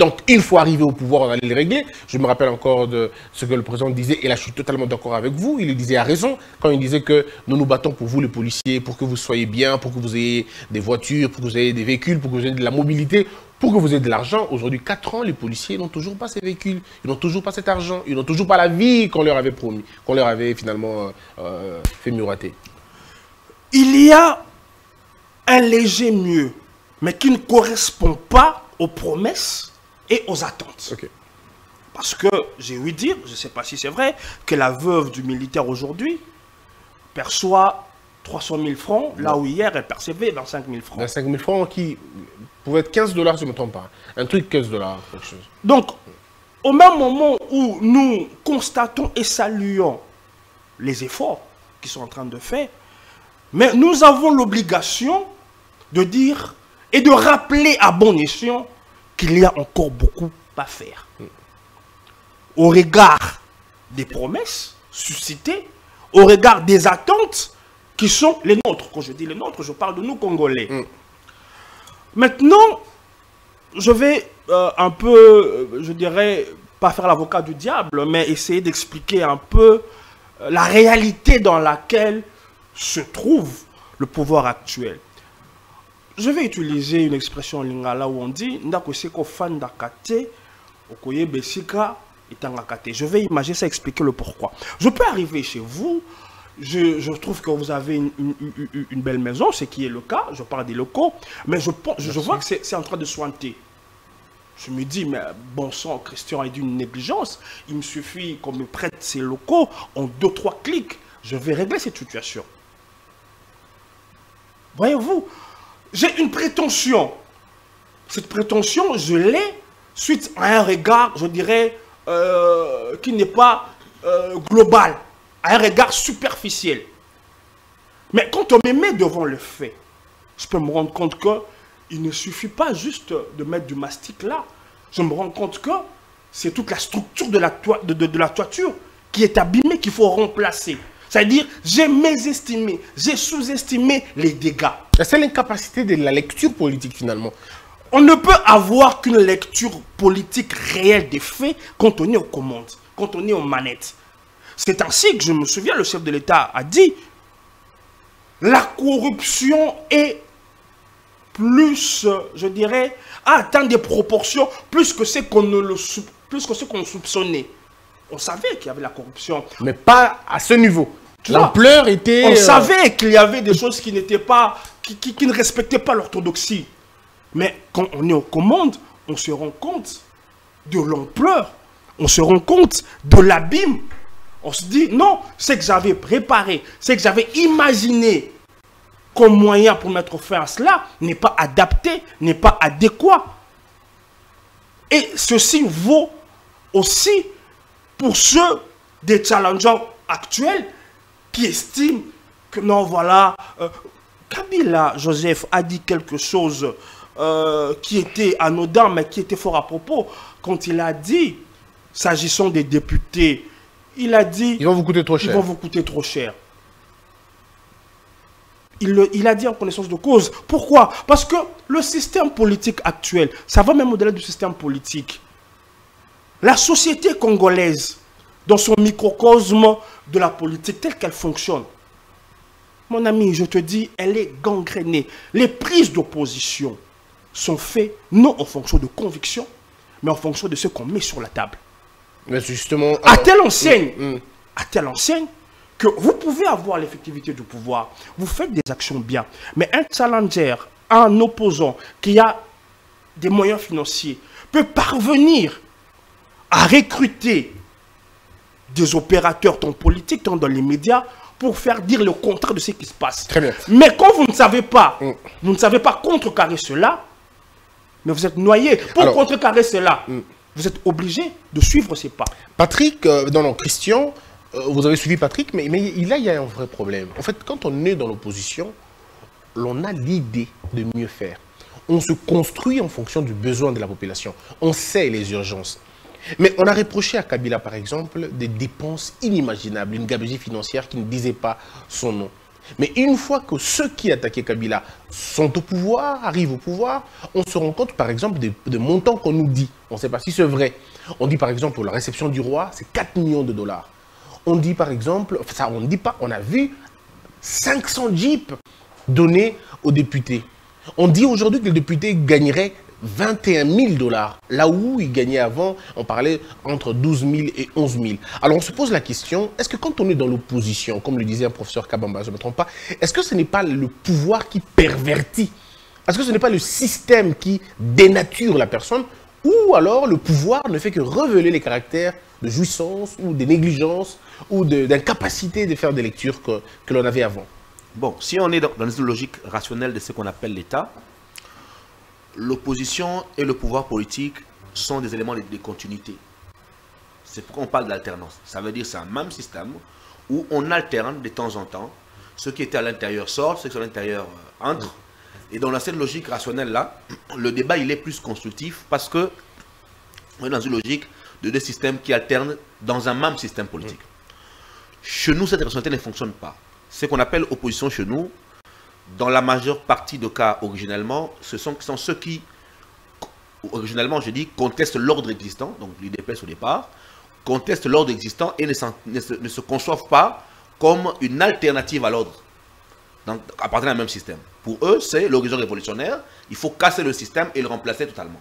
Donc, il faut arriver au pouvoir, on allait les régler. Je me rappelle encore de ce que le président disait, et là je suis totalement d'accord avec vous, il disait à raison, quand il disait que nous nous battons pour vous les policiers, pour que vous soyez bien, pour que vous ayez des voitures, pour que vous ayez des véhicules, pour que vous ayez de la mobilité, pour que vous ayez de l'argent. Aujourd'hui, 4 ans, les policiers n'ont toujours pas ces véhicules, ils n'ont toujours pas cet argent, ils n'ont toujours pas la vie qu'on leur avait promis, qu'on leur avait finalement euh, euh, fait miroiter. Il y a un léger mieux, mais qui ne correspond pas aux promesses et aux attentes. Parce que j'ai ouï dire, je ne sais pas si c'est vrai, que la veuve du militaire aujourd'hui perçoit 300 000 francs, là où hier elle percevait 25 000 francs. 25 000 francs qui pouvaient être 15 dollars, si je ne me trompe pas. Un truc 15 dollars, quelque chose. Donc, au même moment où nous constatons et saluons les efforts qui sont en train de faire, mais nous avons l'obligation de dire et de rappeler à bon escient qu'il y a encore beaucoup à faire. Au regard des promesses suscitées, au regard des attentes qui sont les nôtres. Quand je dis les nôtres, je parle de nous Congolais. Mm. Maintenant, je vais euh, un peu, euh, je dirais, pas faire l'avocat du diable, mais essayer d'expliquer un peu euh, la réalité dans laquelle se trouve le pouvoir actuel. Je vais utiliser une expression lingala où on dit fanda kate okoye besika. Je vais imaginer ça, expliquer le pourquoi. Je peux arriver chez vous, je, trouve que vous avez une, belle maison, ce qui est le cas, je parle des locaux, mais je, je, vois que c'est en train de sointer. Je me dis, mais bon sang, Christian est d'une négligence. Il me suffit qu'on me prête ces locaux en deux, trois clics. Je vais régler cette situation. Voyez-vous, j'ai une prétention. Cette prétention, je l'ai suite à un regard, je dirais, euh, qui n'est pas euh, global, à un regard superficiel. Mais quand on me met devant le fait, je peux me rendre compte qu'il ne suffit pas juste de mettre du mastic là. Je me rends compte que c'est toute la structure de la, de la toiture qui est abîmée qu'il faut remplacer. C'est-à-dire, j'ai mésestimé, j'ai sous-estimé les dégâts. C'est l'incapacité de la lecture politique finalement. On ne peut avoir qu'une lecture politique réelle des faits quand on est aux commandes, quand on est aux manettes. C'est ainsi que je me souviens, le chef de l'État a dit la corruption est plus, je dirais, a atteint des proportions plus que ce qu'on ne plus que ce qu'on soupçonnait. On savait qu'il y avait la corruption. Mais pas à ce niveau. L'ampleur était... On euh, savait qu'il y avait des choses qui n'étaient pas... Qui, qui, ne respectaient pas l'orthodoxie. Mais quand on est aux commandes, on se rend compte de l'ampleur. On se rend compte de l'abîme. On se dit, non, c'est que j'avais préparé, c'est que j'avais imaginé comme moyen pour mettre fin à cela n'est pas adapté, n'est pas adéquat. Et ceci vaut aussi pour ceux des challengers actuels qui estiment que non, voilà, euh, Kabila Joseph a dit quelque chose euh, qui était anodin, mais qui était fort à propos, quand il a dit, s'agissant des députés, il a dit... Ils vont vous coûter trop cher. Ils vont vous coûter trop cher. Il, il, a dit en connaissance de cause. Pourquoi? Parce que le système politique actuel, ça va même au-delà du système politique. La société congolaise, dans son microcosme de la politique telle qu'elle fonctionne, mon ami, je te dis, elle est gangrénée. Les prises d'opposition sont faites non en fonction de conviction, mais en fonction de ce qu'on met sur la table. Mais justement... À telle enseigne, mm, mm. à telle enseigne, que vous pouvez avoir l'effectivité du pouvoir, vous faites des actions bien, mais un challenger, un opposant qui a des moyens financiers, peut parvenir à recruter des opérateurs, tant politiques, tant dans les médias, pour faire dire le contraire de ce qui se passe. Très bien. Mais quand vous ne savez pas, mm. vous ne savez pas contrecarrer cela, mais vous êtes noyé. Pour contrecarrer cela, mm. vous êtes obligé de suivre ces pas. Patrick, euh, non, non, Christian, vous avez suivi Patrick, mais, mais là, il y a un vrai problème. En fait, quand on est dans l'opposition, l'on a l'idée de mieux faire. On se construit en fonction du besoin de la population. On sait les urgences. Mais on a reproché à Kabila, par exemple, des dépenses inimaginables, une gabegie financière qui ne disait pas son nom. Mais une fois que ceux qui attaquaient Kabila sont au pouvoir, arrivent au pouvoir, on se rend compte, par exemple, des, montants qu'on nous dit. On ne sait pas si c'est vrai. On dit, par exemple, pour la réception du roi, c'est 4 millions de dollars. On dit, par exemple, ça, on ne dit pas, on a vu 500 jeeps donnés aux députés. On dit aujourd'hui que les députés gagneraient 21 000 dollars, là où il gagnait avant, on parlait entre 12 000 et 11 000. Alors on se pose la question, est-ce que quand on est dans l'opposition, comme le disait un professeur Kabamba, je ne me trompe pas, est-ce que ce n'est pas le pouvoir qui pervertit? Est-ce que ce n'est pas le système qui dénature la personne? Ou alors le pouvoir ne fait que révéler les caractères de jouissance ou de négligence ou d'incapacité de, faire des lectures que, l'on avait avant? Bon, si on est dans une logique rationnelle de ce qu'on appelle l'État, l'opposition et le pouvoir politique sont des éléments de, continuité. C'est pourquoi on parle d'alternance. Ça veut dire c'est un même système où on alterne de temps en temps. Ceux qui étaient à l'intérieur sortent, ceux qui sont à l'intérieur euh, entrent. Et dans cette logique rationnelle-là, le débat il est plus constructif parce que on est dans une logique de deux systèmes qui alternent dans un même système politique. Chez nous, cette rationalité ne fonctionne pas. Ce qu'on appelle opposition chez nous, dans la majeure partie de cas originellement, ce sont, ceux qui, originellement je dis, contestent l'ordre existant, donc l'IDPS au départ, contestent l'ordre existant et ne, se, conçoivent pas comme une alternative à l'ordre, à partir d'un même système. Pour eux, c'est l'horizon révolutionnaire, il faut casser le système et le remplacer totalement.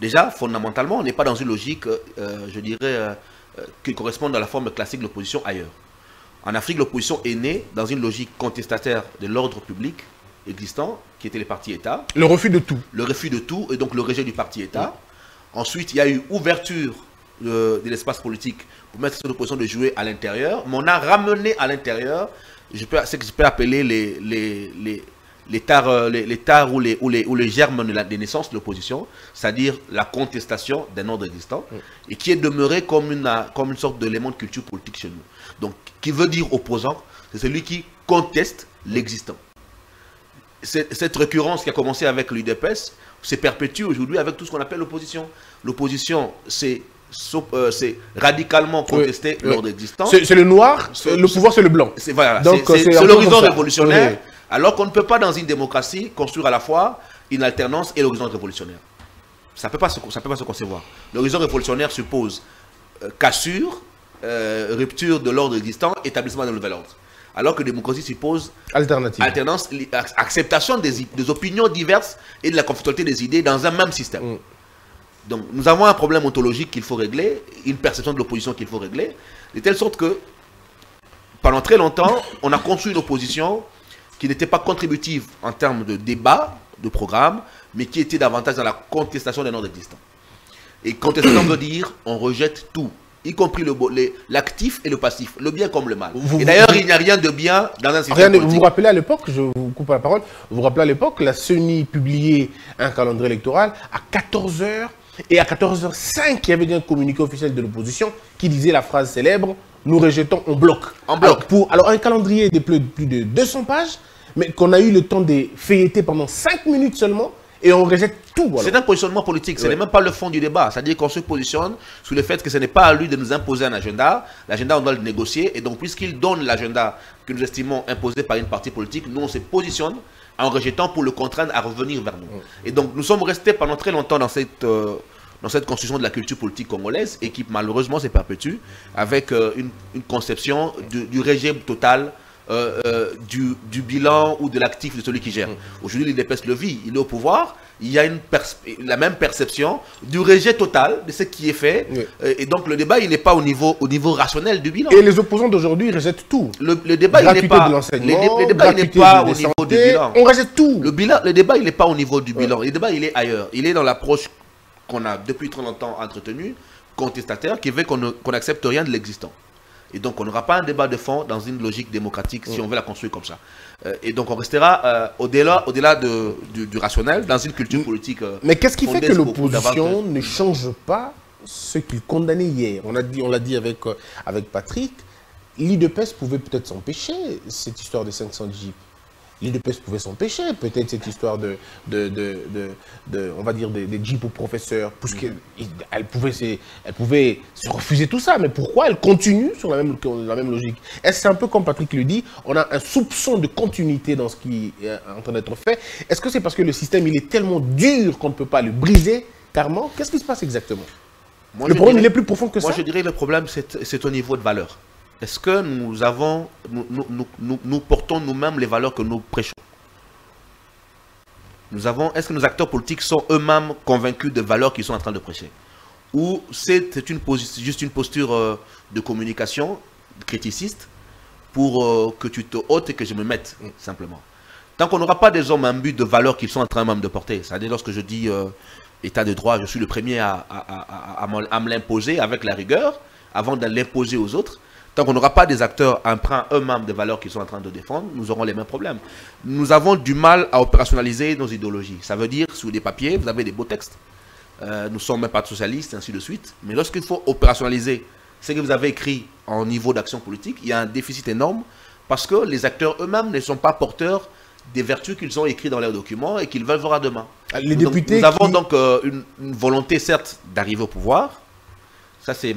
Déjà, fondamentalement, on n'est pas dans une logique, euh, je dirais, euh, euh, qui correspond à la forme classique de l'opposition ailleurs. En Afrique, l'opposition est née dans une logique contestataire de l'ordre public existant, qui était les partis État. Le refus de tout. Le refus de tout, et donc le rejet du parti État. Ensuite, il y a eu ouverture de, l'espace politique pour mettre cette opposition de jouer à l'intérieur. Mais on a ramené à l'intérieur ce que je peux appeler les, les, les, les tares, les, les ou, les, ou, les, ou les germes de la, des naissances de l'opposition, c'est-à-dire la contestation d'un ordre existant, et qui est demeuré comme une, comme une sorte d'élément de culture politique chez nous. Qui veut dire opposant, c'est celui qui conteste l'existant. Cette récurrence qui a commencé avec l'UDPS se perpétue aujourd'hui avec tout ce qu'on appelle l'opposition. L'opposition, c'est euh, radicalement contester l'ordre existant. C'est le noir, le pouvoir c'est le blanc. C'est l'horizon révolutionnaire, alors qu'on ne peut pas dans une démocratie construire à la fois une alternance et l'horizon révolutionnaire. Ça ne peut, pas se, peut pas se concevoir. L'horizon révolutionnaire suppose euh, cassure, euh, rupture de l'ordre existant, établissement d'un nouvel ordre. Alors que démocratie suppose Alternative. alternance, acceptation des, opinions diverses et de la conflictualité des idées dans un même système. Mm. Donc nous avons un problème ontologique qu'il faut régler, une perception de l'opposition qu'il faut régler, de telle sorte que pendant très longtemps, on a construit une opposition qui n'était pas contributive en termes de débat, de programme, mais qui était davantage dans la contestation d'un ordre existant. Et contestation veut dire on rejette tout? Y compris l'actif et le passif, le bien comme le mal. et d'ailleurs, il n'y a rien de bien dans un système Vous vous rappelez à l'époque, je vous coupe la parole, vous vous rappelez à l'époque, la CENI publiait un calendrier électoral à 14h, et à 14h05, il y avait un communiqué officiel de l'opposition qui disait la phrase célèbre « Nous rejetons en bloc ». En bloc. Alors, pour, alors un calendrier de plus, plus de 200 pages, mais qu'on a eu le temps de feuilleter pendant 5 minutes seulement, et on rejette tout. C'est un positionnement politique, ce n'est même pas le fond du débat. C'est-à-dire qu'on se positionne sur le fait que ce n'est pas à lui de nous imposer un agenda. L'agenda, on doit le négocier. Et donc, puisqu'il donne l'agenda que nous estimons imposé par une partie politique, nous, on se positionne en rejetant pour le contraindre à revenir vers nous. Et donc, nous sommes restés pendant très longtemps dans cette... Euh, dans cette construction de la culture politique congolaise et qui malheureusement se perpétue avec euh, une, conception du régime total euh, euh, du, bilan ou de l'actif de celui qui gère. Mm. Aujourd'hui, l'IDPS le vit, il est au pouvoir, il y a une la même perception du rejet total de ce qui est fait. Euh, et donc le débat, il n'est pas au niveau, au niveau rationnel du bilan. Et les opposants d'aujourd'hui rejettent tout. Le, débat, il n'est pas, le, débat, n'est pas au niveau du bilan. On rejette tout. Le, bilan, le débat, il n'est pas au niveau du bilan. Le débat, il est ailleurs. Il est dans l'approche qu'on a depuis trop longtemps entretenue, contestataire, qui veut qu'on n'accepte rien de l'existant. Et donc, on n'aura pas un débat de fond dans une logique démocratique si on veut la construire comme ça. Euh, et donc, on restera euh, au-delà au -delà de, du, rationnel dans une culture politique. Euh, Mais qu'est-ce qui fait que l'opposition ne change pas ce qu'il condamnait hier? On l'a dit, on dit avec, avec Patrick. l'IDPES pouvait peut-être s'empêcher cette histoire des 500 jeeps l'IDPS pouvait s'empêcher, peut-être cette histoire de, de, de, on va dire, des, jeeps aux professeurs, puisqu'elle elle pouvait, elle pouvait se refuser tout ça, mais pourquoi elle continue sur la même, la même logique? Est-ce c'est un peu comme Patrick le dit, on a un soupçon de continuité dans ce qui est en train d'être fait? Est-ce que c'est parce que le système, il est tellement dur qu'on ne peut pas le briser carrément Qu'est-ce qui se passe exactement? Le problème, il est plus profond que ça. Moi, je dirais le problème, c'est au niveau de valeur. Est-ce que nous avons, nous, portons nous-mêmes les valeurs que nous prêchons? Nous avons, est-ce que nos acteurs politiques sont eux-mêmes convaincus des valeurs qu'ils sont en train de prêcher? Ou c'est une juste une posture euh, de communication criticiste pour euh, que tu te ôtes et que je me mette, simplement? Tant qu'on n'aura pas des hommes imbus de valeurs qu'ils sont en train même de porter, c'est-à-dire lorsque je dis euh, état de droit, je suis le premier à, à me l'imposer avec la rigueur, avant de l'imposer aux autres, Tant qu'on n'aura pas des acteurs emprunts eux-mêmes des valeurs qu'ils sont en train de défendre, nous aurons les mêmes problèmes. Nous avons du mal à opérationnaliser nos idéologies. Ça veut dire, sur des papiers, vous avez des beaux textes. Euh, nous ne sommes même pas socialistes, ainsi de suite. Mais lorsqu'il faut opérationnaliser ce que vous avez écrit en niveau d'action politique, il y a un déficit énorme parce que les acteurs eux-mêmes ne sont pas porteurs des vertus qu'ils ont écrites dans leurs documents et qu'ils veulent voir demain. Ah, les députés nous avons donc euh, une, volonté, certes, d'arriver au pouvoir. Ça, c'est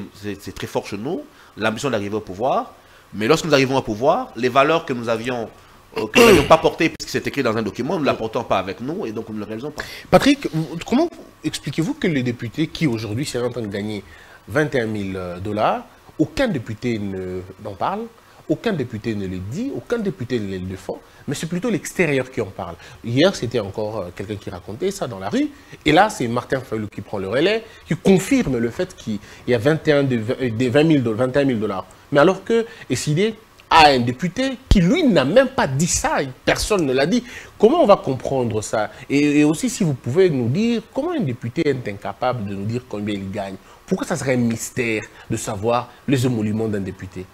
très fort chez nous l'ambition d'arriver au pouvoir. Mais lorsque nous arrivons au pouvoir, les valeurs que nous avions euh, que n'avions pas portées puisque c'est écrit dans un document, nous ne la portons pas avec nous et donc nous ne le réalisons pas. Patrick, comment expliquez-vous que les députés qui aujourd'hui seraient en train de gagner 21 000 euh, dollars, aucun député n'en parle, aucun député ne le dit, aucun député ne le défend, mais c'est plutôt l'extérieur qui en parle. Hier, c'était encore euh, quelqu'un qui racontait ça dans la rue, et là, c'est Martin Fayou qui prend le relais, qui confirme le fait qu'il y a 21 de, 20 000, 21 000 dollars. Mais alors que SID a un député qui, lui, n'a même pas dit ça, personne ne l'a dit. Comment on va comprendre ça? Et, aussi, si vous pouvez nous dire, comment un député est incapable de nous dire combien il gagne? Pourquoi ça serait un mystère de savoir les émoluments d'un député?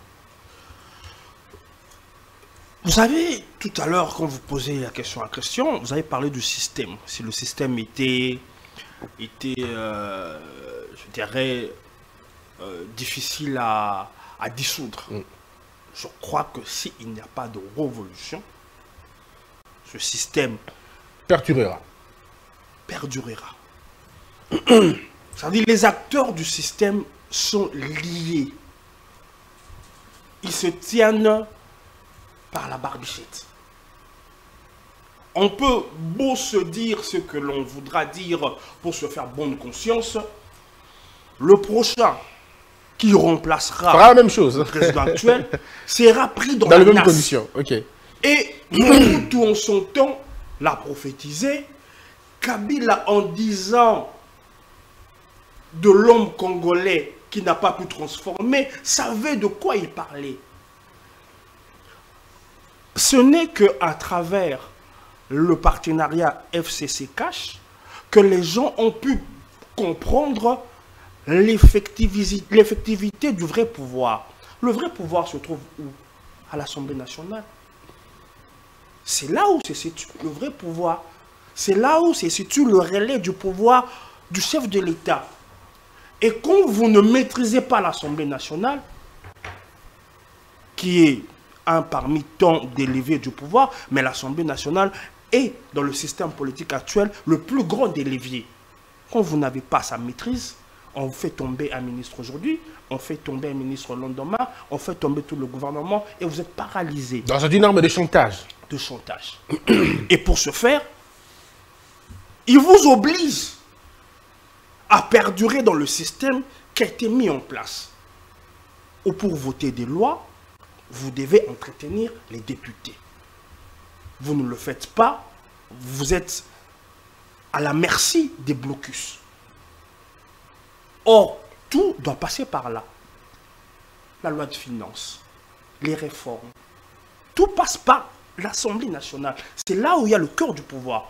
Vous savez, tout à l'heure, quand vous posez la question à question, vous avez parlé du système. Si le système était, était euh, je dirais, euh, difficile à, dissoudre, mm. je crois que s'il n'y a pas de révolution, ce système perdurera. Perdurera. C'est-à-dire les acteurs du système sont liés. Ils se tiennent par la barbichette. On peut beau se dire ce que l'on voudra dire pour se faire bonne conscience, le prochain qui remplacera la même chose. le président actuel sera pris dans, dans les mêmes conditions. Ok. Et nous, en son temps, l'a prophétisé, Kabila en disant de l'homme congolais qui n'a pas pu transformer, savait de quoi il parlait ce n'est qu'à travers le partenariat FCC Cash que les gens ont pu comprendre l'effectivité du vrai pouvoir. Le vrai pouvoir se trouve où? À l'Assemblée nationale. C'est là où se situe le vrai pouvoir. C'est là où se situe le relais du pouvoir du chef de l'État. Et quand vous ne maîtrisez pas l'Assemblée nationale, qui est un parmi tant d'élevés du pouvoir, mais l'Assemblée nationale est, dans le système politique actuel, le plus grand des leviers. Quand vous n'avez pas sa maîtrise, on fait tomber un ministre aujourd'hui, on fait tomber un ministre le lendemain, on fait tomber tout le gouvernement et vous êtes paralysé. Dans une arme de chantage. De chantage. et pour ce faire, il vous oblige à perdurer dans le système qui a été mis en place. Ou pour voter des lois, vous devez entretenir les députés. Vous ne le faites pas, vous êtes à la merci des blocus. Or, tout doit passer par là. La loi de finances, les réformes, tout passe par l'Assemblée nationale. C'est là où il y a le cœur du pouvoir.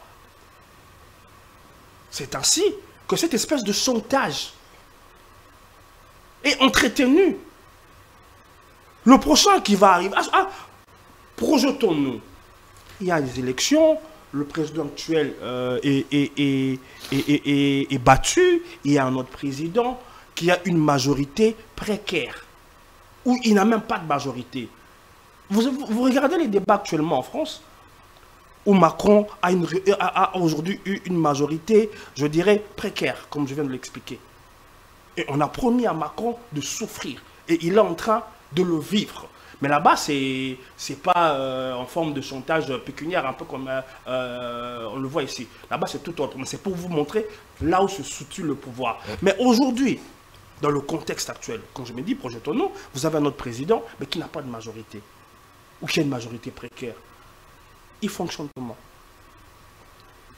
C'est ainsi que cette espèce de chantage est entretenu le prochain qui va arriver, ah, ah, projetons-nous. Il y a des élections, le président actuel euh, est, battu, il y a un autre président qui a une majorité précaire. où il n'a même pas de majorité. Vous, vous, regardez les débats actuellement en France, où Macron a, a aujourd'hui eu une majorité, je dirais, précaire, comme je viens de l'expliquer. Et on a promis à Macron de souffrir. Et il est en train de le vivre. Mais là-bas, c'est n'est pas euh, en forme de chantage pécuniaire, un peu comme euh, euh, on le voit ici. Là-bas, c'est tout autre. Mais c'est pour vous montrer là où se situe le pouvoir. Mais aujourd'hui, dans le contexte actuel, quand je me dis projetons-nous, vous avez un autre président, mais qui n'a pas de majorité. Ou qui a une majorité précaire. Il fonctionne comment?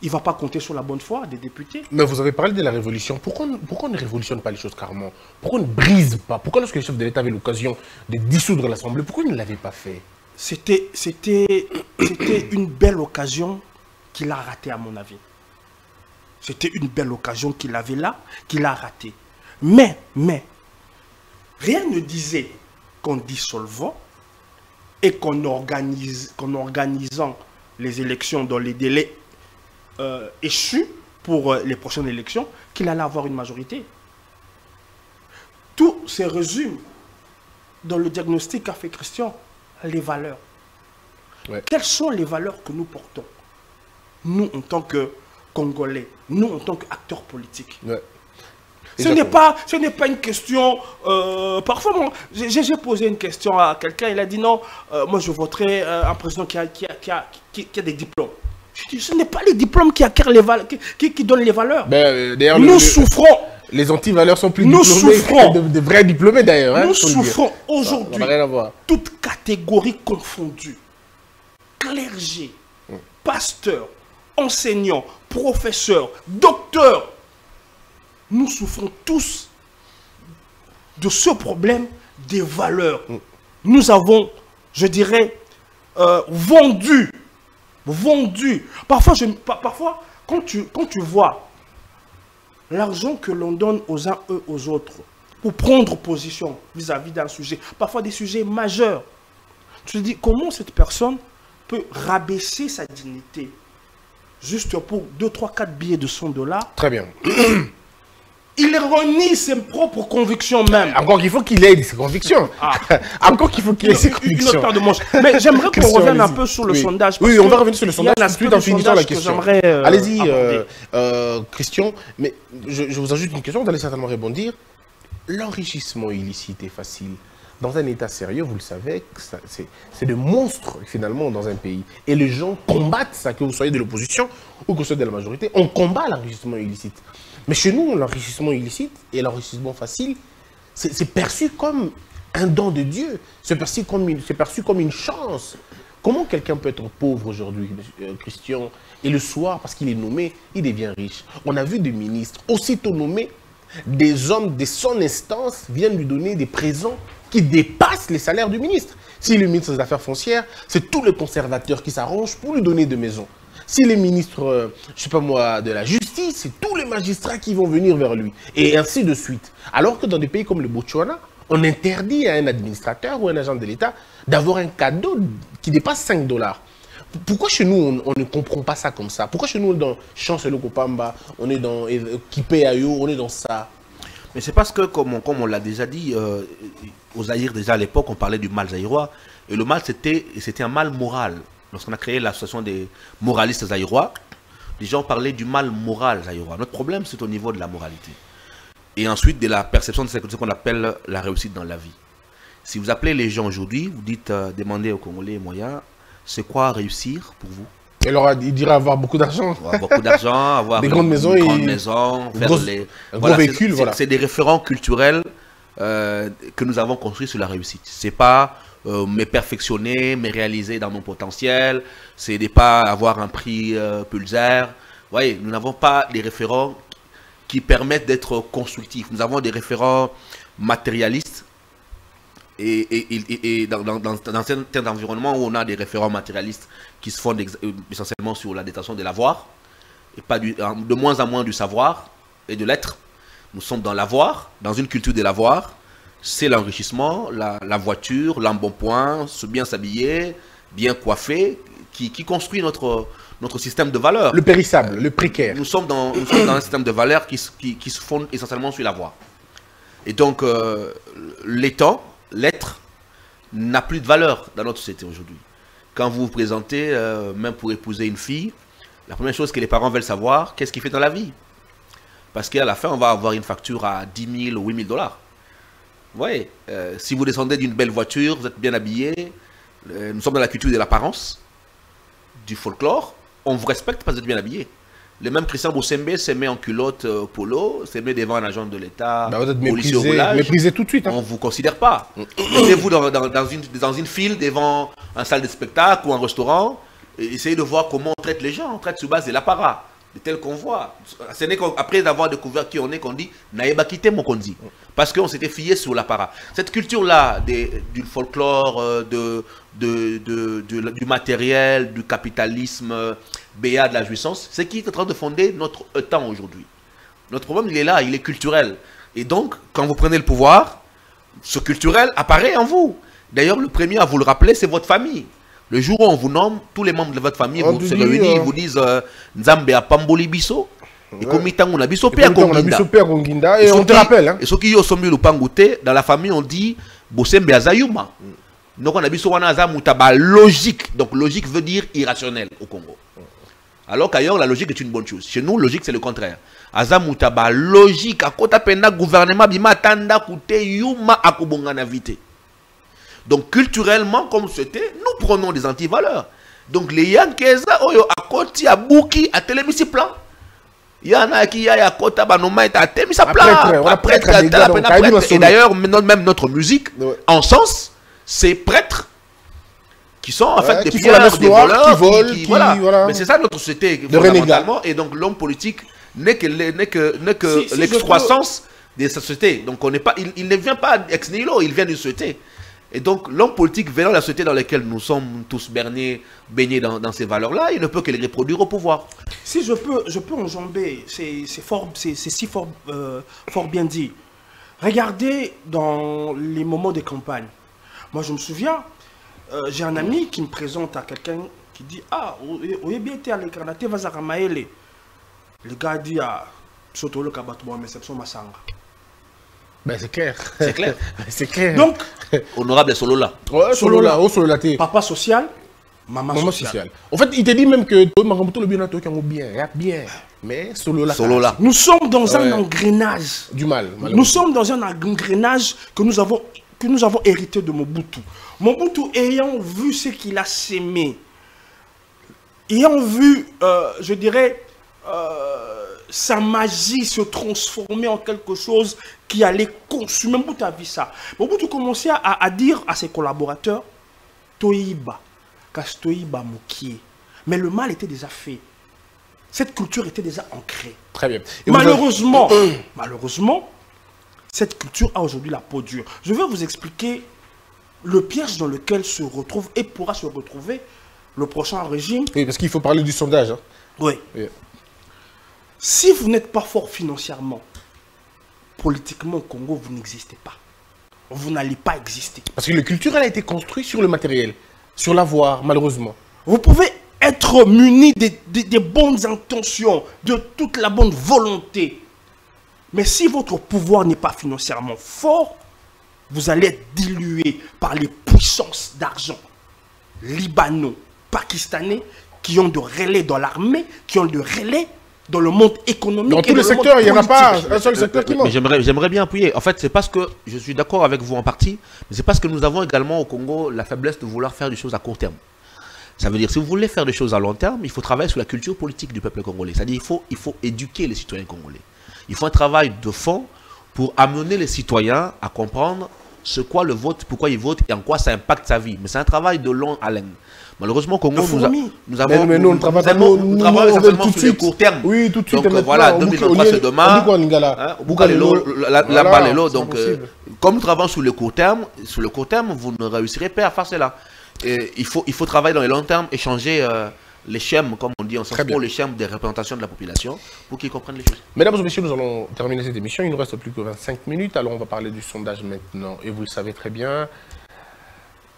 Il ne va pas compter sur la bonne foi des députés. Mais vous avez parlé de la révolution. Pourquoi, pourquoi on ne révolutionne pas les choses carrément? Pourquoi on ne brise pas? Pourquoi lorsque le chef de l'État avait l'occasion de dissoudre l'Assemblée, pourquoi il ne l'avait pas fait? C'était une belle occasion qu'il a ratée à mon avis. C'était une belle occasion qu'il avait là, qu'il a ratée. Mais, mais, rien ne disait qu'en dissolvant et qu'en organise, organisant les élections dans les délais euh, échu pour euh, les prochaines élections qu'il allait avoir une majorité. Tout se résume dans le diagnostic qu'a fait Christian, les valeurs. Quelles sont les valeurs que nous portons Nous, en tant que Congolais, nous, en tant qu'acteurs politiques? Ce n'est pas, ce n'est pas une question. Euh, parfois, j'ai posé une question à quelqu'un. Il a dit non. moi, je voterai un président qui a, qui, a, qui a, des diplômes. Je dis, ce n'est pas les diplômes qui acquièrent les valeurs, qui, qui, donnent les valeurs. Ben, euh, nous souffrons. Les anti-valeurs sont plus nous souffrons. de, vrais diplômés d'ailleurs. Hein, nous souffrons aujourd'hui, toutes catégories confondues. Clergé, hum. pasteurs, enseignants, professeurs, docteurs. Nous souffrons tous de ce problème des valeurs. Hum. Nous avons, je dirais, euh, vendu vendu. Parfois, je, parfois quand, tu, quand tu vois l'argent que l'on donne aux uns et aux autres pour prendre position vis-à-vis d'un sujet, parfois des sujets majeurs, tu te dis comment cette personne peut rabaisser sa dignité juste pour 2, 3, 4 billets de 100 dollars. Très bien. Il renie ses propres convictions même. Encore qu'il faut qu'il ait ses convictions. Ah. Encore qu'il faut qu'il ait ses convictions. Une autre paire de manches. Mais j'aimerais qu'on revienne un peu sur le sondage. Oui, on va revenir sur le sondage tout en finissant la question. Euh, Allez-y, euh, euh, Christian. Mais je, je, vous ajoute une question, vous allez certainement répondre. L'enrichissement illicite est facile. Dans un État sérieux, vous le savez, c'est de monstres finalement dans un pays. Et les gens combattent ça, que vous soyez de l'opposition ou que vous soyez de la majorité. On combat l'enrichissement illicite. Mais chez nous, l'enrichissement illicite et l'enrichissement facile, c'est perçu comme un don de Dieu. C'est perçu, comme une, chance. Comment quelqu'un peut être pauvre aujourd'hui, euh, Christian, et le soir, parce qu'il est nommé, il devient riche? On a vu des ministres, aussitôt nommés, des hommes de son instance viennent lui donner des présents qui dépassent les salaires du ministre. Si le ministre des Affaires foncières, c'est tous les conservateurs qui s'arrangent pour lui donner des maisons. Si les ministres, euh, je sais pas moi, de la justice, c'est tous les magistrats qui vont venir vers lui. Et ainsi de suite. Alors que dans des pays comme le Botswana, on interdit à un administrateur ou un agent de l'État d'avoir un cadeau qui dépasse 5 dollars. Pourquoi chez nous, on, ne comprend pas ça comme ça? Pourquoi chez nous, dans Chancelo Kopamba, on est dans Kipe Ayo, on est dans ça? Mais c'est parce que, comme on, on l'a déjà dit, euh, aux Aïrs, déjà à l'époque, on parlait du mal zaïrois. Et le mal, c'était un mal moral lorsqu'on a créé l'association des moralistes zaïrois, les gens parlaient du mal moral zaïrois. Notre problème, c'est au niveau de la moralité. Et ensuite, de la perception de ce qu'on appelle la réussite dans la vie. Si vous appelez les gens aujourd'hui, vous dites, euh, demandez aux Congolais moyens, c'est quoi réussir pour vous? Et alors, il dirait avoir beaucoup d'argent. Avoir beaucoup d'argent, avoir des grandes maisons, une grande maison, faire les, un voilà, véhicule, voilà. C'est des référents culturels euh, que nous avons construits sur la réussite. C'est pas euh, me perfectionner, me réaliser dans mon potentiel, c'est de pas avoir un prix euh, pulsaire. Vous voyez, nous n'avons pas des référents qui permettent d'être constructifs. Nous avons des référents matérialistes et, dans, dans, dans, certains environnements où on a des référents matérialistes qui se fondent euh, essentiellement sur la détention de l'avoir et pas de moins en moins du savoir et de l'être. Nous sommes dans l'avoir, dans une culture de l'avoir, c'est l'enrichissement, la, voiture, l'embonpoint, se bien s'habiller, bien coiffer, qui, construit notre, notre système de valeurs. Le périssable, le précaire. Nous sommes dans, un système de valeurs qui, qui, se fonde essentiellement sur la voie. Et donc, euh, l'étant, l'être, n'a plus de valeur dans notre société aujourd'hui. Quand vous vous présentez, euh, même pour épouser une fille, la première chose que les parents veulent savoir, qu'est-ce qu'il fait dans la vie? Parce qu'à la fin, on va avoir une facture à 10 000 ou 8 000 dollars. Voyez, euh, si vous descendez d'une belle voiture, vous êtes bien habillé, euh, nous sommes dans la culture de l'apparence, du folklore, on vous respecte parce que vous êtes bien habillé. Le même Christian Boussembe se met en culotte euh, polo, se met devant un agent de l'État, bah, vous êtes méprisé, tout de suite. Hein. On ne vous considère pas. Mettez-vous dans, dans, une, dans une file devant un salle de spectacle ou un restaurant, et essayez de voir comment on traite les gens. On traite sur base de l'apparat, de tel qu'on voit. Ce n'est qu'après avoir découvert qui on est qu'on dit « Naïba quitté mon dit Parce qu'on s'était fié sur l'apparat. Cette culture-là du folklore, euh, de, de, du matériel, du capitalisme BA de la jouissance, c'est qui est en train de fonder notre temps aujourd'hui. Notre problème, il est là, il est culturel. Et donc, quand vous prenez le pouvoir, ce culturel apparaît en vous. D'ailleurs, le premier à vous le rappeler, c'est votre famille. Le jour où on vous nomme, tous les membres de votre famille vous se réunissent, ils euh, vous disent euh, Nzambe a Pamboli Biso. Et comme on a Biso Père Konginda. Et on te rappelle. Hein. Et ceux qui ont sombi le Pangouté, dans la famille, on dit Bosembe Azayuma. Donc on a Biso Wana Azamutaba logique. Donc logique veut dire irrationnel au Congo. Alors qu'ailleurs, la logique est une bonne chose. Chez nous, logique, c'est le contraire. Azamutaba, logique, à côté gouvernement, bima tanda koute yuma akubongana vite. Donc, culturellement, comme c'était, nous prenons des antivaleurs. Donc, les Yankeza, oyo, à côté, à Bouki, à Télémissi plan. Il y en a qui a à côté, à Banoma, à Télémissi plan. Après, et d'ailleurs, même notre musique, en sens, c'est prêtre qui sont en fait des qui des voleurs, qui volent, qui, voilà. Mais c'est ça notre société fondamentalement. Et donc l'homme politique n'est que, n'est que, n'est que l'excroissance des sociétés. Donc on n'est pas, il, ne vient pas ex nihilo, il vient d'une société. Et donc l'homme politique venant de la société dans laquelle nous sommes tous bernés, baignés dans, ces valeurs-là, il ne peut que les reproduire au pouvoir. Si je peux, je peux enjamber, c'est fort, c'est si fort, euh, fort bien dit. Regardez dans les moments de campagne. Moi je me souviens, euh, j'ai un ami qui me présente à quelqu'un qui dit Ah, vous bien été à l'écranate, vas à Le gars dit Ah, le kabatouba, mais c'est Massanga. Ben c'est clair. C'est clair. c'est clair. Donc, honorable Solola. Ouais, Solola, oh Solola. Papa social, maman, maman social. En fait, il te dit même que Marambuto le bien, bien, bien. Mais Solola. Solola. Nous sommes dans un engrenage. Du mal. Nous sommes dans un engrenage que nous avons, que nous avons hérité de Mobutu. Mobutu ayant vu ce qu'il a sémé, ayant vu, euh, je dirais, euh, sa magie se transformer en quelque chose qui allait consumer. Mobutu a vu ça? Mobutu commençait à, à dire à ses collaborateurs, Toiba. Mais le mal était déjà fait. Cette culture était déjà ancrée. Très bien. malheureusement, malheureusement, cette culture a aujourd'hui la peau dure. Je vais vous expliquer le piège dans lequel se retrouve et pourra se retrouver le prochain régime. Oui, parce qu'il faut parler du sondage. Hein. Oui. Si vous n'êtes pas fort financièrement, politiquement au Congo, vous n'existez pas. Vous n'allez pas exister. Parce que le culturel a été construit sur le matériel, sur l'avoir, malheureusement. Vous pouvez être muni des bonnes intentions, de toute la bonne volonté. Mais si votre pouvoir n'est pas financièrement fort, vous allez être dilué par les puissances d'argent libano, pakistanais, qui ont de relais dans l'armée, qui ont de relais dans le monde économique. Dans tous les secteurs, il n'y en a pas un seul secteur qui manque. J'aimerais bien appuyer. En fait, c'est parce que je suis d'accord avec vous en partie, mais c'est parce que nous avons également au Congo la faiblesse de vouloir faire des choses à court terme. Ça veut dire, si vous voulez faire des choses à long terme, il faut travailler sur la culture politique du peuple congolais. C'est-à-dire, il faut, il faut éduquer les citoyens congolais. Il faut un travail de fond pour amener les citoyens à comprendre ce quoi le vote, pourquoi il vote et en quoi ça impacte sa vie. Mais c'est un travail de long haleine. Malheureusement, Congo, nous, nous, avons. Mais, nous, on travaille, nous, nous, travaillons essentiellement sur le court terme. Oui, tout de suite. Donc voilà, 2023 c'est demain. La balle est l'eau. Donc, euh, comme nous travaillons sur le court terme, sur le court terme, vous ne réussirez pas à faire cela. Il, faut, il faut travailler dans le long terme, échanger. Euh, les schèmes, comme on dit en pour les schèmes des représentations de la population, pour qu'ils comprennent les choses. Mesdames et messieurs, nous allons terminer cette émission. Il ne nous reste plus que 25 minutes, alors on va parler du sondage maintenant. Et vous le savez très bien,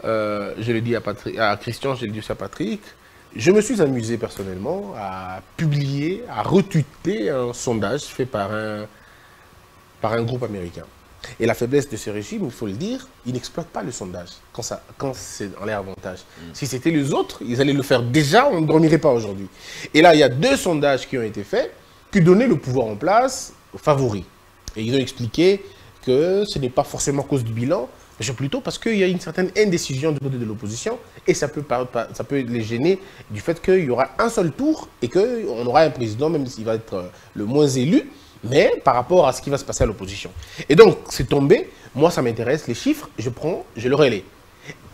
euh, je l'ai dit à, à Christian, je l'ai dit aussi à Patrick, je me suis amusé personnellement à publier, à retuter un sondage fait par un, par un groupe américain. Et la faiblesse de ce régime, il faut le dire, il n'exploite pas le sondage quand, ça, quand c'est en l'air avantage. Mm. Si c'était les autres, ils allaient le faire déjà, on ne dormirait pas aujourd'hui. Et là, il y a deux sondages qui ont été faits qui donnaient le pouvoir en place aux favoris. Et ils ont expliqué que ce n'est pas forcément à cause du bilan, mais plutôt parce qu'il y a une certaine indécision du côté de l'opposition et ça peut, ça peut les gêner du fait qu'il y aura un seul tour et qu'on aura un président, même s'il va être euh, le moins élu, mais par rapport à ce qui va se passer à l'opposition. Et donc, c'est tombé. Moi, ça m'intéresse. Les chiffres, je prends, je le relais.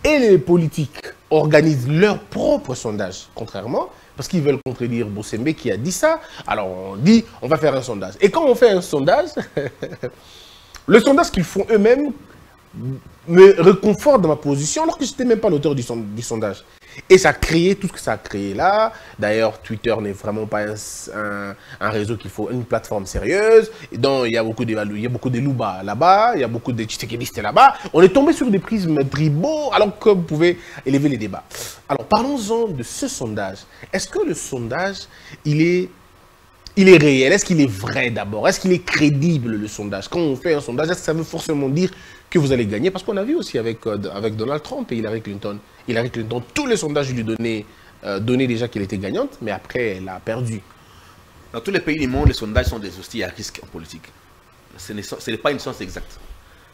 Et les politiques organisent leur propre sondage, contrairement, parce qu'ils veulent contredire Boussembe qui a dit ça. Alors, on dit, on va faire un sondage. Et quand on fait un sondage, le sondage qu'ils font eux-mêmes me réconforte dans ma position, alors que je n'étais même pas l'auteur du, sondage. Et ça a créé tout ce que ça a créé là. D'ailleurs, Twitter n'est vraiment pas un, réseau qu'il faut, une plateforme sérieuse. Donc, il y a beaucoup de, il y a beaucoup de là-bas, il y a beaucoup de tchitékélistes là-bas. On est tombé sur des prismes tribaux, alors que vous pouvez élever les débats. Alors, parlons-en de ce sondage. Est-ce que le sondage, il est il est réel Est-ce qu'il est vrai d'abord? Est-ce qu'il est crédible le sondage? Quand on fait un sondage, est-ce ça veut forcément dire que vous allez gagner? Parce qu'on a vu aussi avec, euh, Donald Trump et Hillary Clinton. Hillary Clinton, tous les sondages lui donnaient, euh, déjà qu'elle était gagnante, mais après, elle a perdu. Dans tous les pays du monde, les sondages sont des hosties à risque politique. Ce n'est pas une science exacte.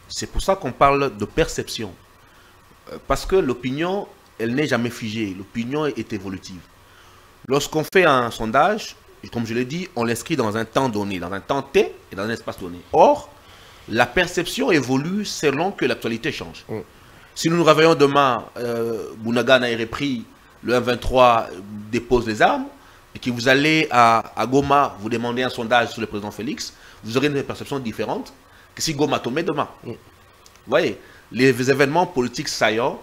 C'est pour ça qu'on parle de perception. Euh, parce que l'opinion, elle n'est jamais figée. L'opinion est évolutive. Lorsqu'on fait un sondage, comme je l'ai dit, on l'inscrit dans un temps donné, dans un temps T et dans un espace donné. Or, la perception évolue selon que l'actualité change. Mm. Si nous nous réveillons demain, euh, Bounagan a repris, le 1-23 dépose les armes, et que vous allez à, Goma, vous demandez un sondage sur le président Félix, vous aurez une perception différente que si Goma tombe demain. Mm. Vous voyez, les événements politiques saillants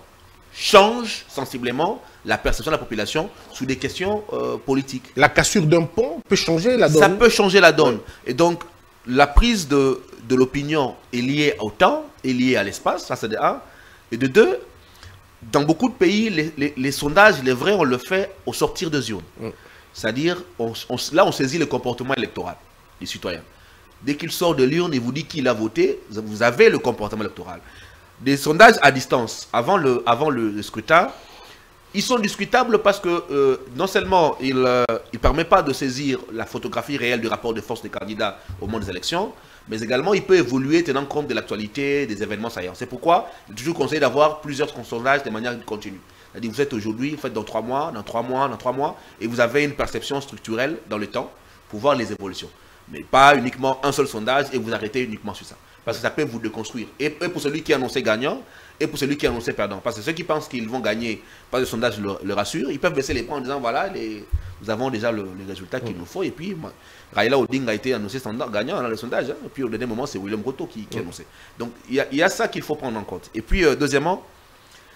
changent sensiblement la perception de la population sur des questions euh, politiques. La cassure d'un pont peut changer la donne. Ça peut changer la donne. Et donc, la prise de, de l'opinion est liée au temps, est liée à l'espace, ça c'est de un. Et de deux, dans beaucoup de pays, les, les, sondages, les vrais, on le fait au sortir de zone. Mm. C'est-à-dire, on, là, on saisit le comportement électoral des citoyens. Dès qu'il sort de l'urne et vous dit qu'il a voté, vous avez le comportement électoral. Des sondages à distance, avant le, avant le scrutin, ils sont discutables parce que euh, non seulement ils ne euh, permettent pas de saisir la photographie réelle du rapport de force des candidats au moment des élections, mais également il peut évoluer tenant compte de l'actualité, des événements saillants. C'est pourquoi il toujours conseillé d'avoir plusieurs sondages de manière continue. C'est-à-dire vous êtes aujourd'hui, vous faites dans trois mois, dans trois mois, dans trois mois, et vous avez une perception structurelle dans le temps pour voir les évolutions. Mais pas uniquement un seul sondage et vous arrêtez uniquement sur ça. Parce que ça peut vous déconstruire. Et pour celui qui est annoncé gagnant, et pour celui qui est annoncé perdant. Parce que ceux qui pensent qu'ils vont gagner, pas de sondage le, rassure, ils peuvent baisser les points en disant voilà, les, nous avons déjà le, les résultats qu'il nous faut. Et puis, Raila Oding a été annoncé standard, gagnant dans le sondage. Hein. et puis au dernier moment, c'est William Roto qui, qui annoncé. Donc il y, a, ça qu'il faut prendre en compte. Et puis, euh, deuxièmement,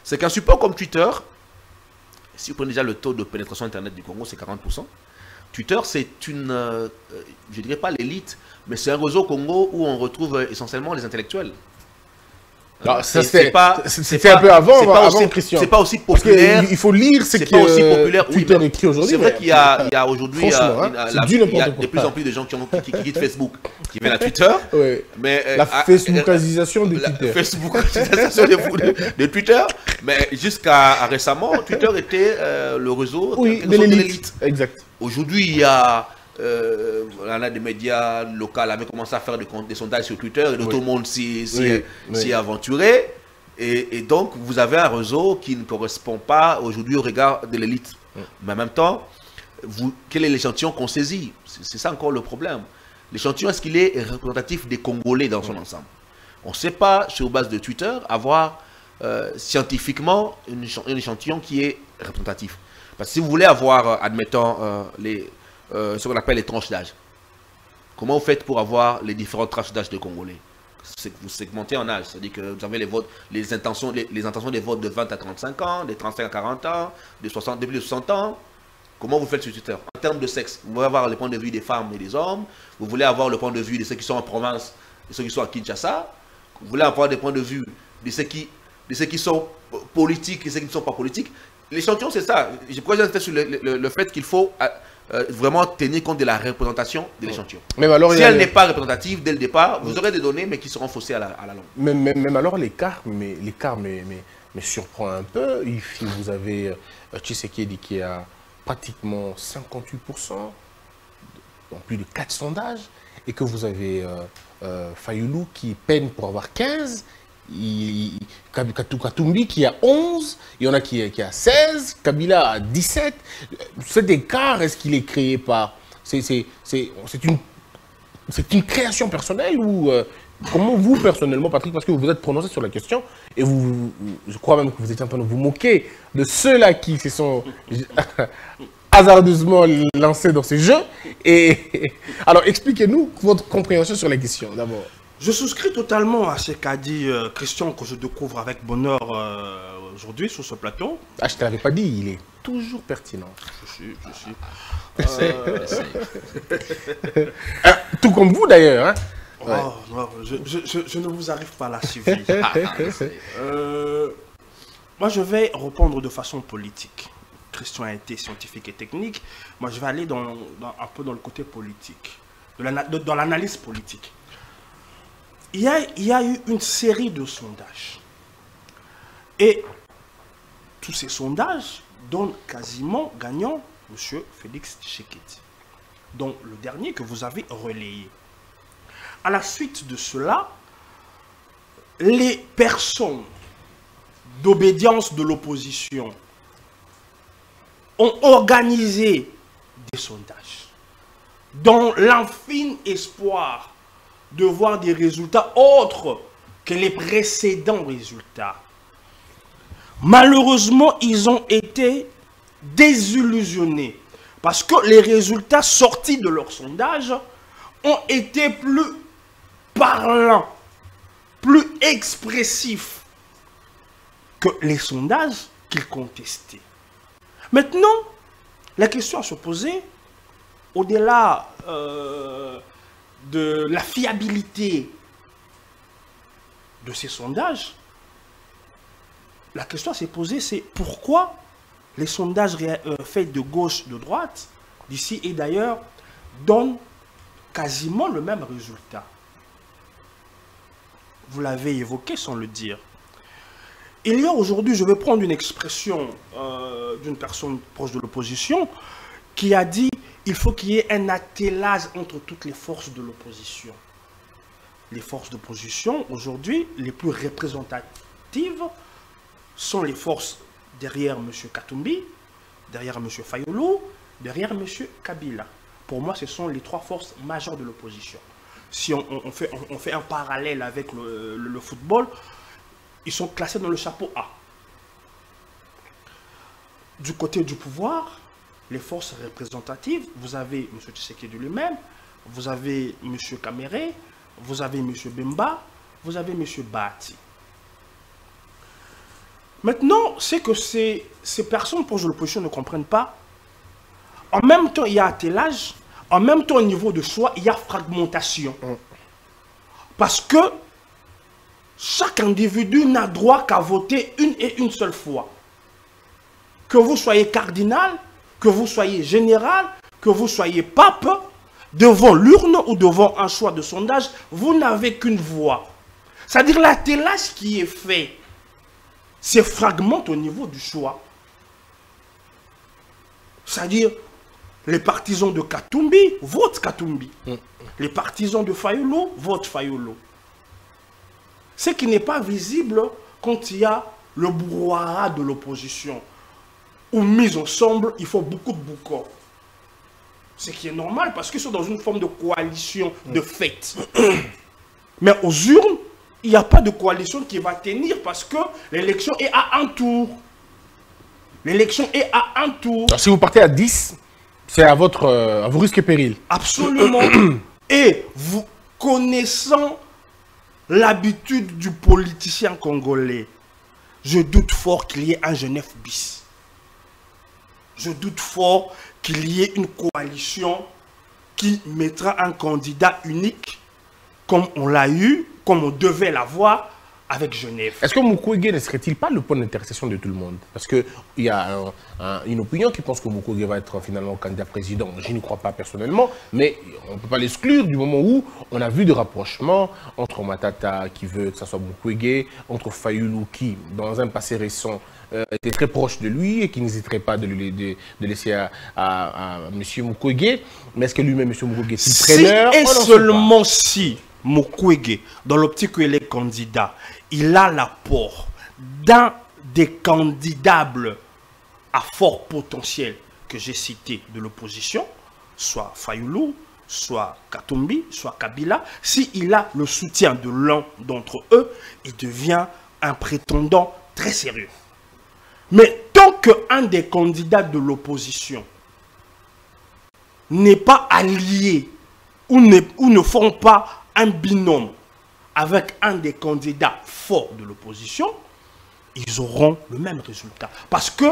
c'est qu'un support comme Twitter, si vous prenez déjà le taux de pénétration Internet du Congo, c'est 40%. Twitter, c'est une, euh, euh, je dirais pas l'élite, mais c'est un réseau Congo où on retrouve essentiellement les intellectuels. C'est pas, c'était un peu avant, pas avant aussi, Christian. C'est pas aussi populaire. Il faut lire ce qui pas aussi populaire. Twitter écrit aujourd'hui. C'est vrai qu'il y a, aujourd'hui, de plus en plus de gens qui, qui, quittent Facebook, qui viennent à Twitter. Mais euh, la Facebookisation de Twitter. La Facebookisation de, de, Twitter. Mais jusqu'à récemment, Twitter était euh, le réseau de l'élite. Exact. Aujourd'hui, il y a euh, on a des médias locaux avaient commencé à faire des, des sondages sur Twitter et tout le monde s'y oui, aventuré. Et, donc, vous avez un réseau qui ne correspond pas aujourd'hui au regard de l'élite. Mais en même temps, vous, quel est l'échantillon qu'on saisit? C'est ça encore le problème. L'échantillon, est-ce qu'il est représentatif des Congolais dans son ensemble? On ne sait pas, sur base de Twitter, avoir euh, scientifiquement un échantillon qui est représentatif. Parce que si vous voulez avoir, euh, admettons, les, euh, ce qu'on appelle les tranches d'âge. Comment vous faites pour avoir les différentes tranches d'âge de Congolais? Vous segmentez en âge, c'est-à-dire que vous avez les, votes, les, intentions, les, intentions des votes de 20 à 35 ans, des 35 à 40 ans, de, 60, de plus de 60 ans. Comment vous faites sur Twitter? En termes de sexe, vous voulez avoir le point de vue des femmes et des hommes, vous voulez avoir le point de vue de ceux qui sont en province, de ceux qui sont à Kinshasa, vous voulez avoir des points de vue de ceux qui, de ceux qui sont politiques et ceux qui ne sont pas politiques. L'échantillon, c'est ça. Pourquoi j'insiste sur le, fait qu'il faut euh, vraiment tenir compte de la représentation de l'échantillon. si elle n'est pas représentative dès le départ, vous aurez des données, mais qui seront faussées à la, à la langue. Même, même, alors, l'écart mais, mais, mais, mais, surprend un peu. Si vous avez euh, Tshisekedi qui a pratiquement 58%, dans plus de 4 sondages, et que vous avez euh, euh Fayoulou qui peine pour avoir 15, il, Katumbi qui a 11, il y en a qui, a 16, Kabila a 17. Cet écart, est-ce qu'il est créé par... C'est une, une création personnelle ou... Euh, comment vous, personnellement, Patrick, parce que vous vous êtes prononcé sur la question, et vous, je crois même que vous êtes en train de vous moquer de ceux-là qui se sont hasardeusement lancés dans ces jeux. Et alors, expliquez-nous votre compréhension sur la question, d'abord. Je souscris totalement à ce qu'a dit euh, Christian, que je découvre avec bonheur euh, aujourd'hui sur ce plateau. Ah, je ne te l'avais pas dit, il est toujours pertinent. Je suis, je suis. Euh, ah, tout comme vous d'ailleurs. Hein. Oh, non, je, je, ne vous arrive pas là, Sylvie. moi, je vais répondre de façon politique. Christian a été scientifique et technique. Moi, je vais aller dans, un peu dans le côté politique, dans l'analyse politique il y, a, eu une série de sondages. Et tous ces sondages donnent quasiment gagnant M. Félix Tshisekedi, dont le dernier que vous avez relayé. À la suite de cela, les personnes d'obédience de l'opposition ont organisé des sondages dans l'infime espoir de voir des résultats autres que les précédents résultats. Malheureusement, ils ont été désillusionnés parce que les résultats sortis de leur sondage ont été plus parlants, plus expressifs que les sondages qu'ils contestaient. Maintenant, la question à se poser, au-delà euh, de la fiabilité de ces sondages, la question à se poser, c'est pourquoi les sondages euh, faits de gauche, de droite, d'ici et d'ailleurs, donnent quasiment le même résultat. Vous l'avez évoqué sans le dire. Il y a aujourd'hui, je vais prendre une expression euh, d'une personne proche de l'opposition, qui a dit il faut qu'il y ait un attelage entre toutes les forces de l'opposition. Les forces d'opposition, aujourd'hui, les plus représentatives sont les forces derrière M. Katumbi, derrière M. Fayoulou, derrière M. Kabila. Pour moi, ce sont les trois forces majeures de l'opposition. Si on, fait, on, fait, un parallèle avec le football, ils sont classés dans le chapeau A. Du côté du pouvoir, les forces représentatives, vous avez M. Tshisekedi lui-même, vous avez M. Kamere, vous avez M. Bemba, vous avez M. Bati. Maintenant, c'est que ces, ces personnes pour l'opposition ne comprennent pas. En même temps, il y a attelage. En même temps, au niveau de soi, il y a fragmentation. Parce que chaque individu n'a droit qu'à voter une et une seule fois. Que vous soyez cardinal, que vous soyez général, que vous soyez pape, devant l'urne ou devant un choix de sondage, vous n'avez qu'une voix. C'est-à-dire l'attelage qui est fait se fragmente au niveau du choix. C'est-à-dire, les partisans de Katumbi votent Katumbi. Mm. Les partisans de Fayolo votent Fayolo. Ce qui n'est pas visible quand il y a le brouhaha de l'opposition ou mis ensemble, il faut beaucoup de boucans. Ce qui est normal parce qu'ils sont dans une forme de coalition de fait. Mais aux urnes, il n'y a pas de coalition qui va tenir parce que l'élection est à un tour. L'élection est à un tour. si vous partez à 10, c'est à votre euh, à vos risques et périls. Absolument. et vous connaissant l'habitude du politicien congolais, je doute fort qu'il y ait un Genève bis je doute fort qu'il y ait une coalition qui mettra un candidat unique, comme on l'a eu, comme on devait l'avoir avec Genève. Est-ce que Mukwege ne serait-il pas le point d'intercession de tout le monde? Parce qu'il y a une opinion qui pense que Mukwege va être finalement candidat président. Je n'y crois pas personnellement, mais on ne peut pas l'exclure du moment où on a vu des rapprochements entre Matata qui veut que ce soit Mukwege, entre Fayoulou qui, dans un passé récent, euh, était très proche de lui et qui n'hésiterait pas de, lui, de, laisser à, à, M. Mukwege. Mais est-ce que lui-même, M. Mukwege, si et seulement si Mukwege, dans l'optique où il est candidat, il a l'apport d'un des candidables à fort potentiel que j'ai cité de l'opposition, soit Fayoulou, soit Katumbi, soit Kabila, s'il a le soutien de l'un d'entre eux, il devient un prétendant très sérieux. Mais tant qu'un des candidats de l'opposition n'est pas allié ou ne, ou ne font pas un binôme avec un des candidats forts de l'opposition, ils auront le même résultat. Parce que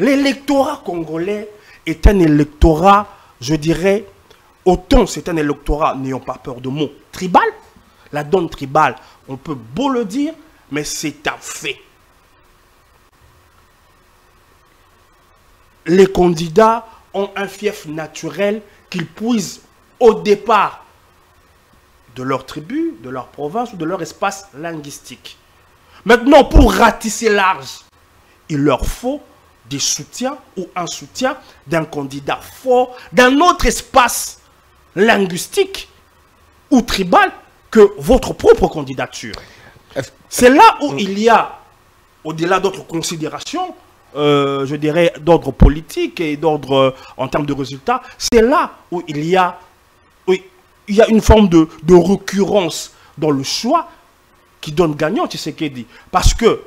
l'électorat congolais est un électorat, je dirais, autant c'est un électorat, n'ayons pas peur de mots, tribal. La donne tribale, on peut beau le dire, mais c'est un fait. Les candidats ont un fief naturel qu'ils puisent au départ de leur tribu, de leur province ou de leur espace linguistique. Maintenant, pour ratisser large, il leur faut des soutiens ou un soutien d'un candidat fort d'un autre espace linguistique ou tribal que votre propre candidature. C'est là où il y a, au-delà d'autres considérations, euh, je dirais, d'ordre politique et d'ordre euh, en termes de résultats, c'est là où il y a il y a une forme de, de recurrence dans le choix qui donne gagnant dit. Parce que,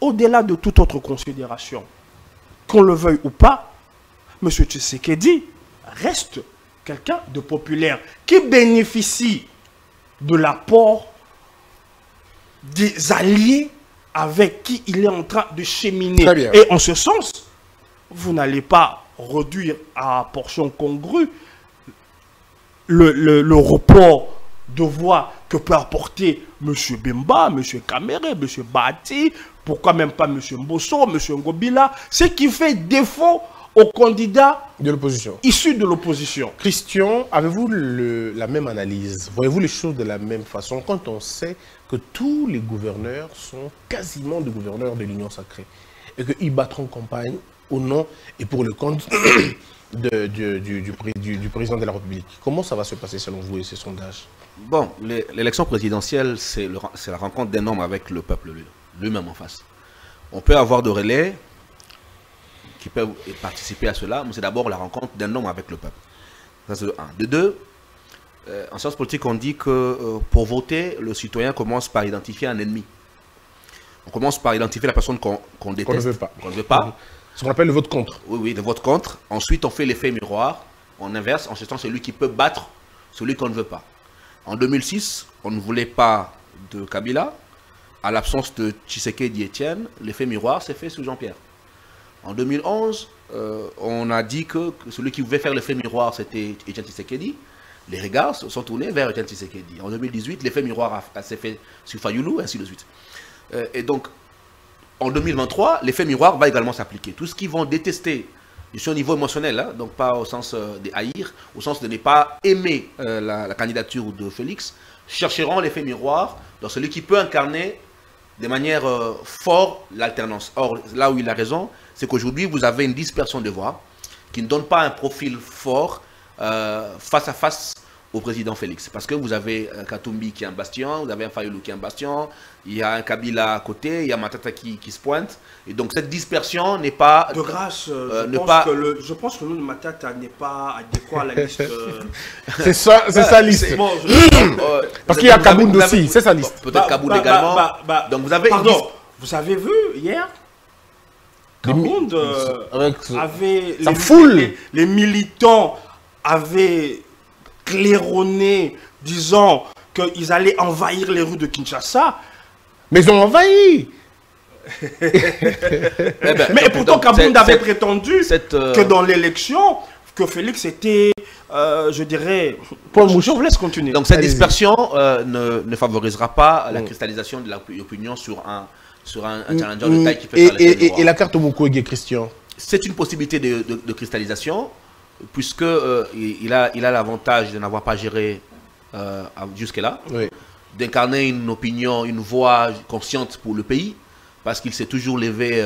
au-delà de toute autre considération, qu'on le veuille ou pas, M. Tshisekedi reste quelqu'un de populaire qui bénéficie de l'apport des alliés avec qui il est en train de cheminer. Et en ce sens, vous n'allez pas réduire à portion congrue le, report de voix que peut apporter M. Bimba, M. Kamere, M. Bati, pourquoi même pas M. Mbosso, M. Ngobila, ce qui fait défaut aux candidats de l'opposition. issus de l'opposition. Christian, avez-vous la même analyse? Voyez-vous les choses de la même façon quand on sait que tous les gouverneurs sont quasiment des gouverneurs de l'Union sacrée et qu'ils battront campagne au nom et pour le compte de, du, du, président de la République. Comment ça va se passer selon vous et ces sondages Bon, l'élection présidentielle, c'est la rencontre d'un homme avec le peuple lui-même en face. On peut avoir de relais qui peuvent participer à cela, mais c'est d'abord la rencontre d'un homme avec le peuple. Ça, c'est de un. De deux, euh, en sciences politiques, on dit que euh, pour voter, le citoyen commence par identifier un ennemi. On commence par identifier la personne qu'on déteste, qu'on ne veut pas. Qu'on ne veut pas. Ce qu'on appelle le vote contre. Oui, oui, le vote contre. Ensuite, on fait l'effet miroir. On inverse en cherchant celui qui peut battre celui qu'on ne veut pas. En 2006, on ne voulait pas de Kabila. À l'absence de Tshisekedi Etienne, l'effet miroir s'est fait sous Jean-Pierre. En 2011, euh, on a dit que, celui qui pouvait faire l'effet miroir, c'était Etienne Tshisekedi. Les regards se sont tournés vers Etienne Tshisekedi. En 2018, l'effet miroir s'est fait sur Fayoulou, ainsi de suite. Euh, et donc, en 2023, l'effet miroir va également s'appliquer. Tout ce qu'ils vont détester, je au niveau émotionnel, hein, donc pas au sens euh, de haïr, au sens de ne pas aimer euh, la, candidature de Félix, chercheront l'effet miroir dans celui qui peut incarner de manière euh, forte l'alternance. Or, là où il a raison, c'est qu'aujourd'hui, vous avez une dispersion de voix qui ne donne pas un profil fort face à face au président Félix. Parce que vous avez un Katumbi qui est un bastion, vous avez un Fayoulou qui est un bastion, il y a un Kabila à côté, il y a Matata qui, qui se pointe. Et donc cette dispersion n'est pas... De grâce, euh, euh, je, pense pas... que le, je pense que le nom de Matata n'est pas adéquat à la liste. Euh. c'est ça, c'est sa liste. Parce qu'il y a Kabound aussi, c'est sa liste. Peut-être bah, bah également. Bah, donc vous avez... Pardon, vous avez vu hier Kabound avait... La foule les militants avaient claironné, disant qu'ils allaient envahir les rues de Kinshasa. Mais ils ont envahi eh ben, Mais pourtant, Kabound avait prétendu euh, que dans l'élection, que Félix était, euh, je dirais... Paul je, vous laisse continuer. Donc cette dispersion euh, ne, ne, favorisera pas la mm. cristallisation de l'opinion sur un, sur un, mm. challenger de taille qui peut et, faire et, et, la carte Mukwege, Christian? C'est une possibilité de, de, cristallisation, puisque euh, il a il a l'avantage de n'avoir pas géré jusque-là, d'incarner une opinion, une voix consciente pour le pays, parce qu'il s'est toujours levé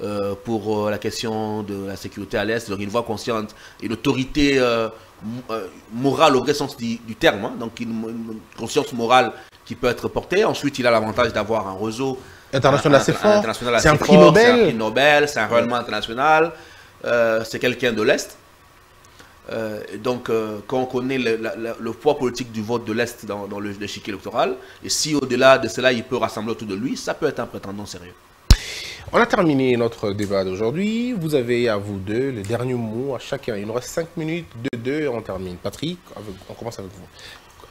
euh, pour euh, la question de la sécurité à l'Est, donc une voix consciente, une autorité euh, morale au vrai sens du, terme, hein. donc une, conscience morale qui peut être portée. Ensuite, il a l'avantage d'avoir un réseau international assez fort. C'est un prix Nobel. C'est un prix Nobel, c'est un rayonnement international. c'est quelqu'un de l'Est. Donc, quand on connaît le, poids politique du vote de l'Est dans, dans le l'échiquier électoral, et si au-delà de cela, il peut rassembler autour de lui, ça peut être un prétendant sérieux. On a terminé notre débat d'aujourd'hui. Vous avez à vous deux le dernier mot à chacun. Il nous reste 5 minutes, de deux, on termine. Patrick, on commence avec vous.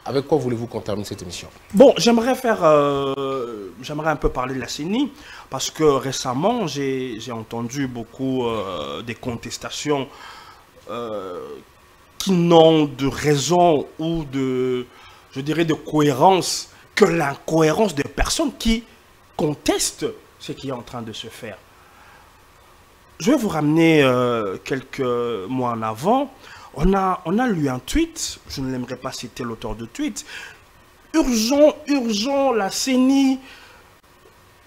Avec quoi voulez-vous qu'on termine cette émission? Bon, j'aimerais faire, euh, j'aimerais un peu parler de la CENI, parce que récemment, j'ai entendu beaucoup euh, des contestations euh, qui n'ont de raison ou de, je dirais, de cohérence que l'incohérence des personnes qui contestent ce qui est en train de se faire. Je vais vous ramener euh, quelques mois en avant. On a, on a lu un tweet, je ne l'aimerais pas citer l'auteur de tweet. Urgent, urgent, la CENI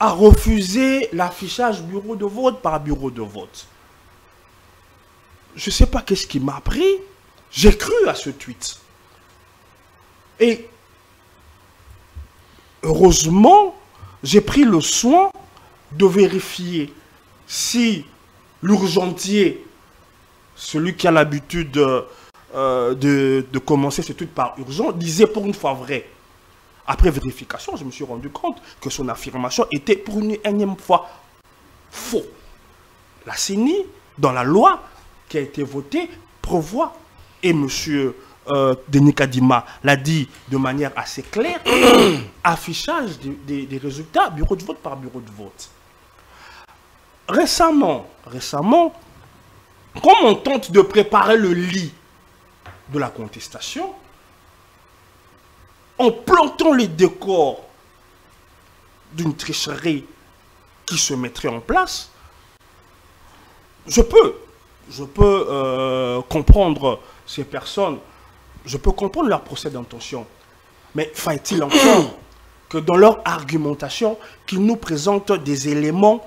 a refusé l'affichage bureau de vote par bureau de vote. Je ne sais pas qu'est-ce qui m'a pris. J'ai cru à ce tweet. Et heureusement, j'ai pris le soin de vérifier si l'urgentier, celui qui a l'habitude euh, de, de, commencer ce truc par urgent, disait pour une fois vrai. Après vérification, je me suis rendu compte que son affirmation était pour une énième fois faux. La CENI, dans la loi qui a été votée, prévoit, et monsieur euh, Denis Kadima l'a dit de manière assez claire, affichage des résultats bureau de vote par bureau de vote. Récemment, récemment, comme on tente de préparer le lit de la contestation, en plantant les décors d'une tricherie qui se mettrait en place, je peux, je peux euh, comprendre ces personnes, je peux comprendre leur procès d'intention. Mais faut-il encore que dans leur argumentation, qu'ils nous présentent des éléments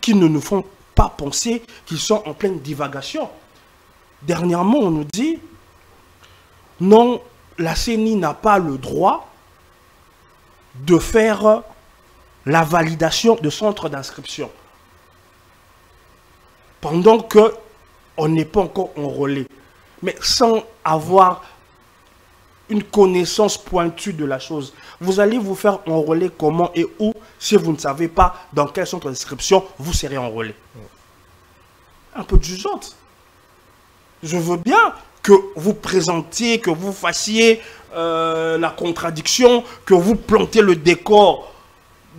qui ne nous font pas penser qu'ils sont en pleine divagation? Dernièrement, on nous dit, non, la CENI n'a pas le droit de faire la validation de centre d'inscription. Pendant que on n'est pas encore enrôlé. Mais sans avoir une connaissance pointue de la chose. Vous allez vous faire enrôler comment et où? Si vous ne savez pas dans quel centre d'inscription vous serez enrôlé. Un peu jugeante. Je veux bien que vous présentiez, que vous fassiez euh, la contradiction, que vous plantez le décor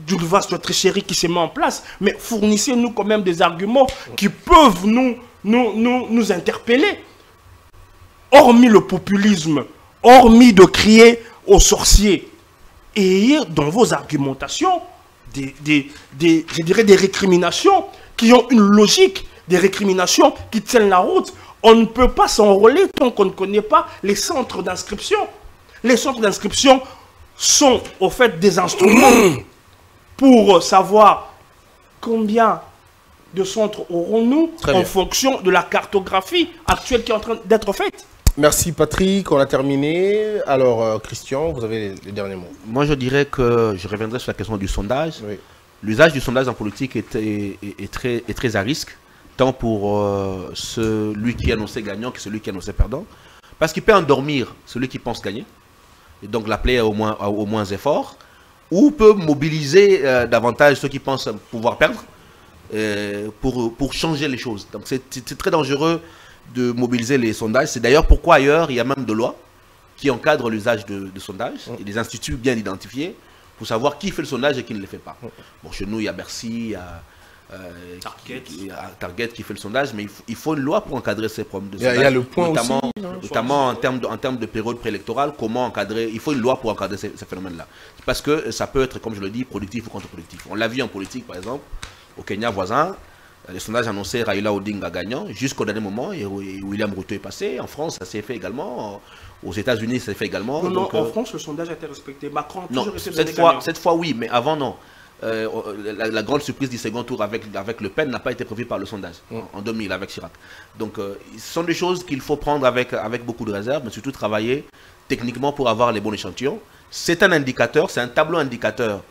d'une vaste tricherie qui se met en place, mais fournissez-nous quand même des arguments qui peuvent nous, nous, nous, nous interpeller. Hormis le populisme, hormis de crier aux sorciers, ayez dans vos argumentations des, des, je dirais des récriminations qui ont une logique, des récriminations qui tiennent la route. On ne peut pas s'enrôler tant qu'on ne connaît pas les centres d'inscription. Les centres d'inscription sont au fait des instruments pour savoir combien de centres aurons-nous en fonction de la cartographie actuelle qui est en train d'être faite. Merci Patrick, on a terminé. Alors euh, Christian, vous avez les, derniers mots. Moi je dirais que je reviendrai sur la question du sondage. L'usage du sondage en politique est, très, très à risque, tant pour euh, celui qui annonçait gagnant que celui qui annonçait perdant. Parce qu'il peut endormir celui qui pense gagner, et donc l'appeler au moins, au moins effort, ou peut mobiliser euh, davantage ceux qui pensent pouvoir perdre pour, pour changer les choses. Donc c'est très dangereux de mobiliser les sondages. C'est d'ailleurs pourquoi ailleurs, il y a même de lois qui encadrent l'usage de, sondages mm. et des instituts bien identifiés pour savoir qui fait le sondage et qui ne le fait pas. Mm. Bon, chez nous, il y a Bercy, il y a Target. Qui, fait le sondage, mais il faut, une loi pour encadrer ces problèmes de sondage. Il y a le point notamment, notamment en termes de, en termes de période préélectorale, comment encadrer. Il faut une loi pour encadrer ces, ces phénomènes-là. Parce que ça peut être, comme je le dis, productif ou contre-productif. On l'a vu en politique, par exemple, au Kenya voisin, les sondages annonçaient Raila Odinga gagnant jusqu'au dernier moment et William Ruto est passé. En France, ça s'est fait également. Aux États-unis, ça s'est fait également. Non, non, en euh, France, le sondage a été respecté. Macron a toujours cette fois, cette fois, oui, mais avant, non. Euh, la, grande surprise du second tour avec, avec Le Pen n'a pas été prévue par le sondage mm. en, 2000 avec Chirac. Donc, euh, ce sont des choses qu'il faut prendre avec, avec beaucoup de réserve, mais surtout travailler techniquement pour avoir les bons échantillons. C'est un indicateur, c'est un tableau indicateur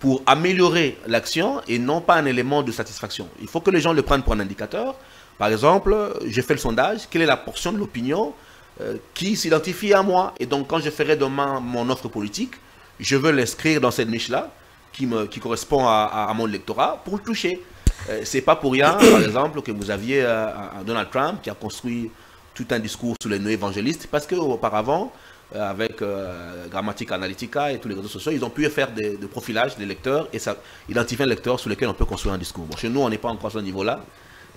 pour améliorer l'action et non pas un élément de satisfaction. Il faut que les gens le prennent pour un indicateur. Par exemple, j'ai fait le sondage, quelle est la portion de l'opinion euh, qui s'identifie à moi? Et donc, quand je ferai demain mon offre politique, je veux l'inscrire dans cette niche-là, qui, me, qui correspond à, mon lectorat, pour le toucher. Euh, c'est pas pour rien, par exemple, que vous aviez euh, Donald Trump qui a construit tout un discours sur les néo-évangélistes, parce qu'auparavant, euh, avec euh, Grammatica Analytica et tous les réseaux sociaux, ils ont pu faire des, profilage des lecteurs et ça, identifier un lecteur sur lequel on peut construire un discours. Bon, chez nous, on n'est pas encore à ce niveau-là.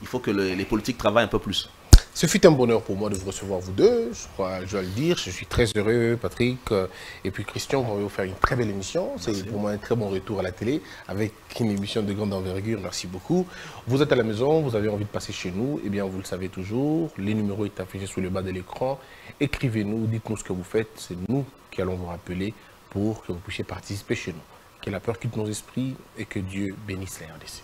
Il faut que les politiques travaillent un peu plus. Ce fut un bonheur pour moi de vous recevoir, vous deux. Je crois, je dois le dire. Je suis très heureux, Patrick. Euh, et puis Christian, vous faire une très belle émission. C'est pour moi un très bon retour à la télé avec une émission de grande envergure. Merci beaucoup. Vous êtes à la maison, vous avez envie de passer chez nous. Eh bien, vous le savez toujours. Les numéros sont affichés sous le bas de l'écran. Écrivez-nous, dites-nous ce que vous faites. C'est nous qui allons vous rappeler pour que vous puissiez participer chez nous. Que la peur quitte nos esprits et que Dieu bénisse la RDC.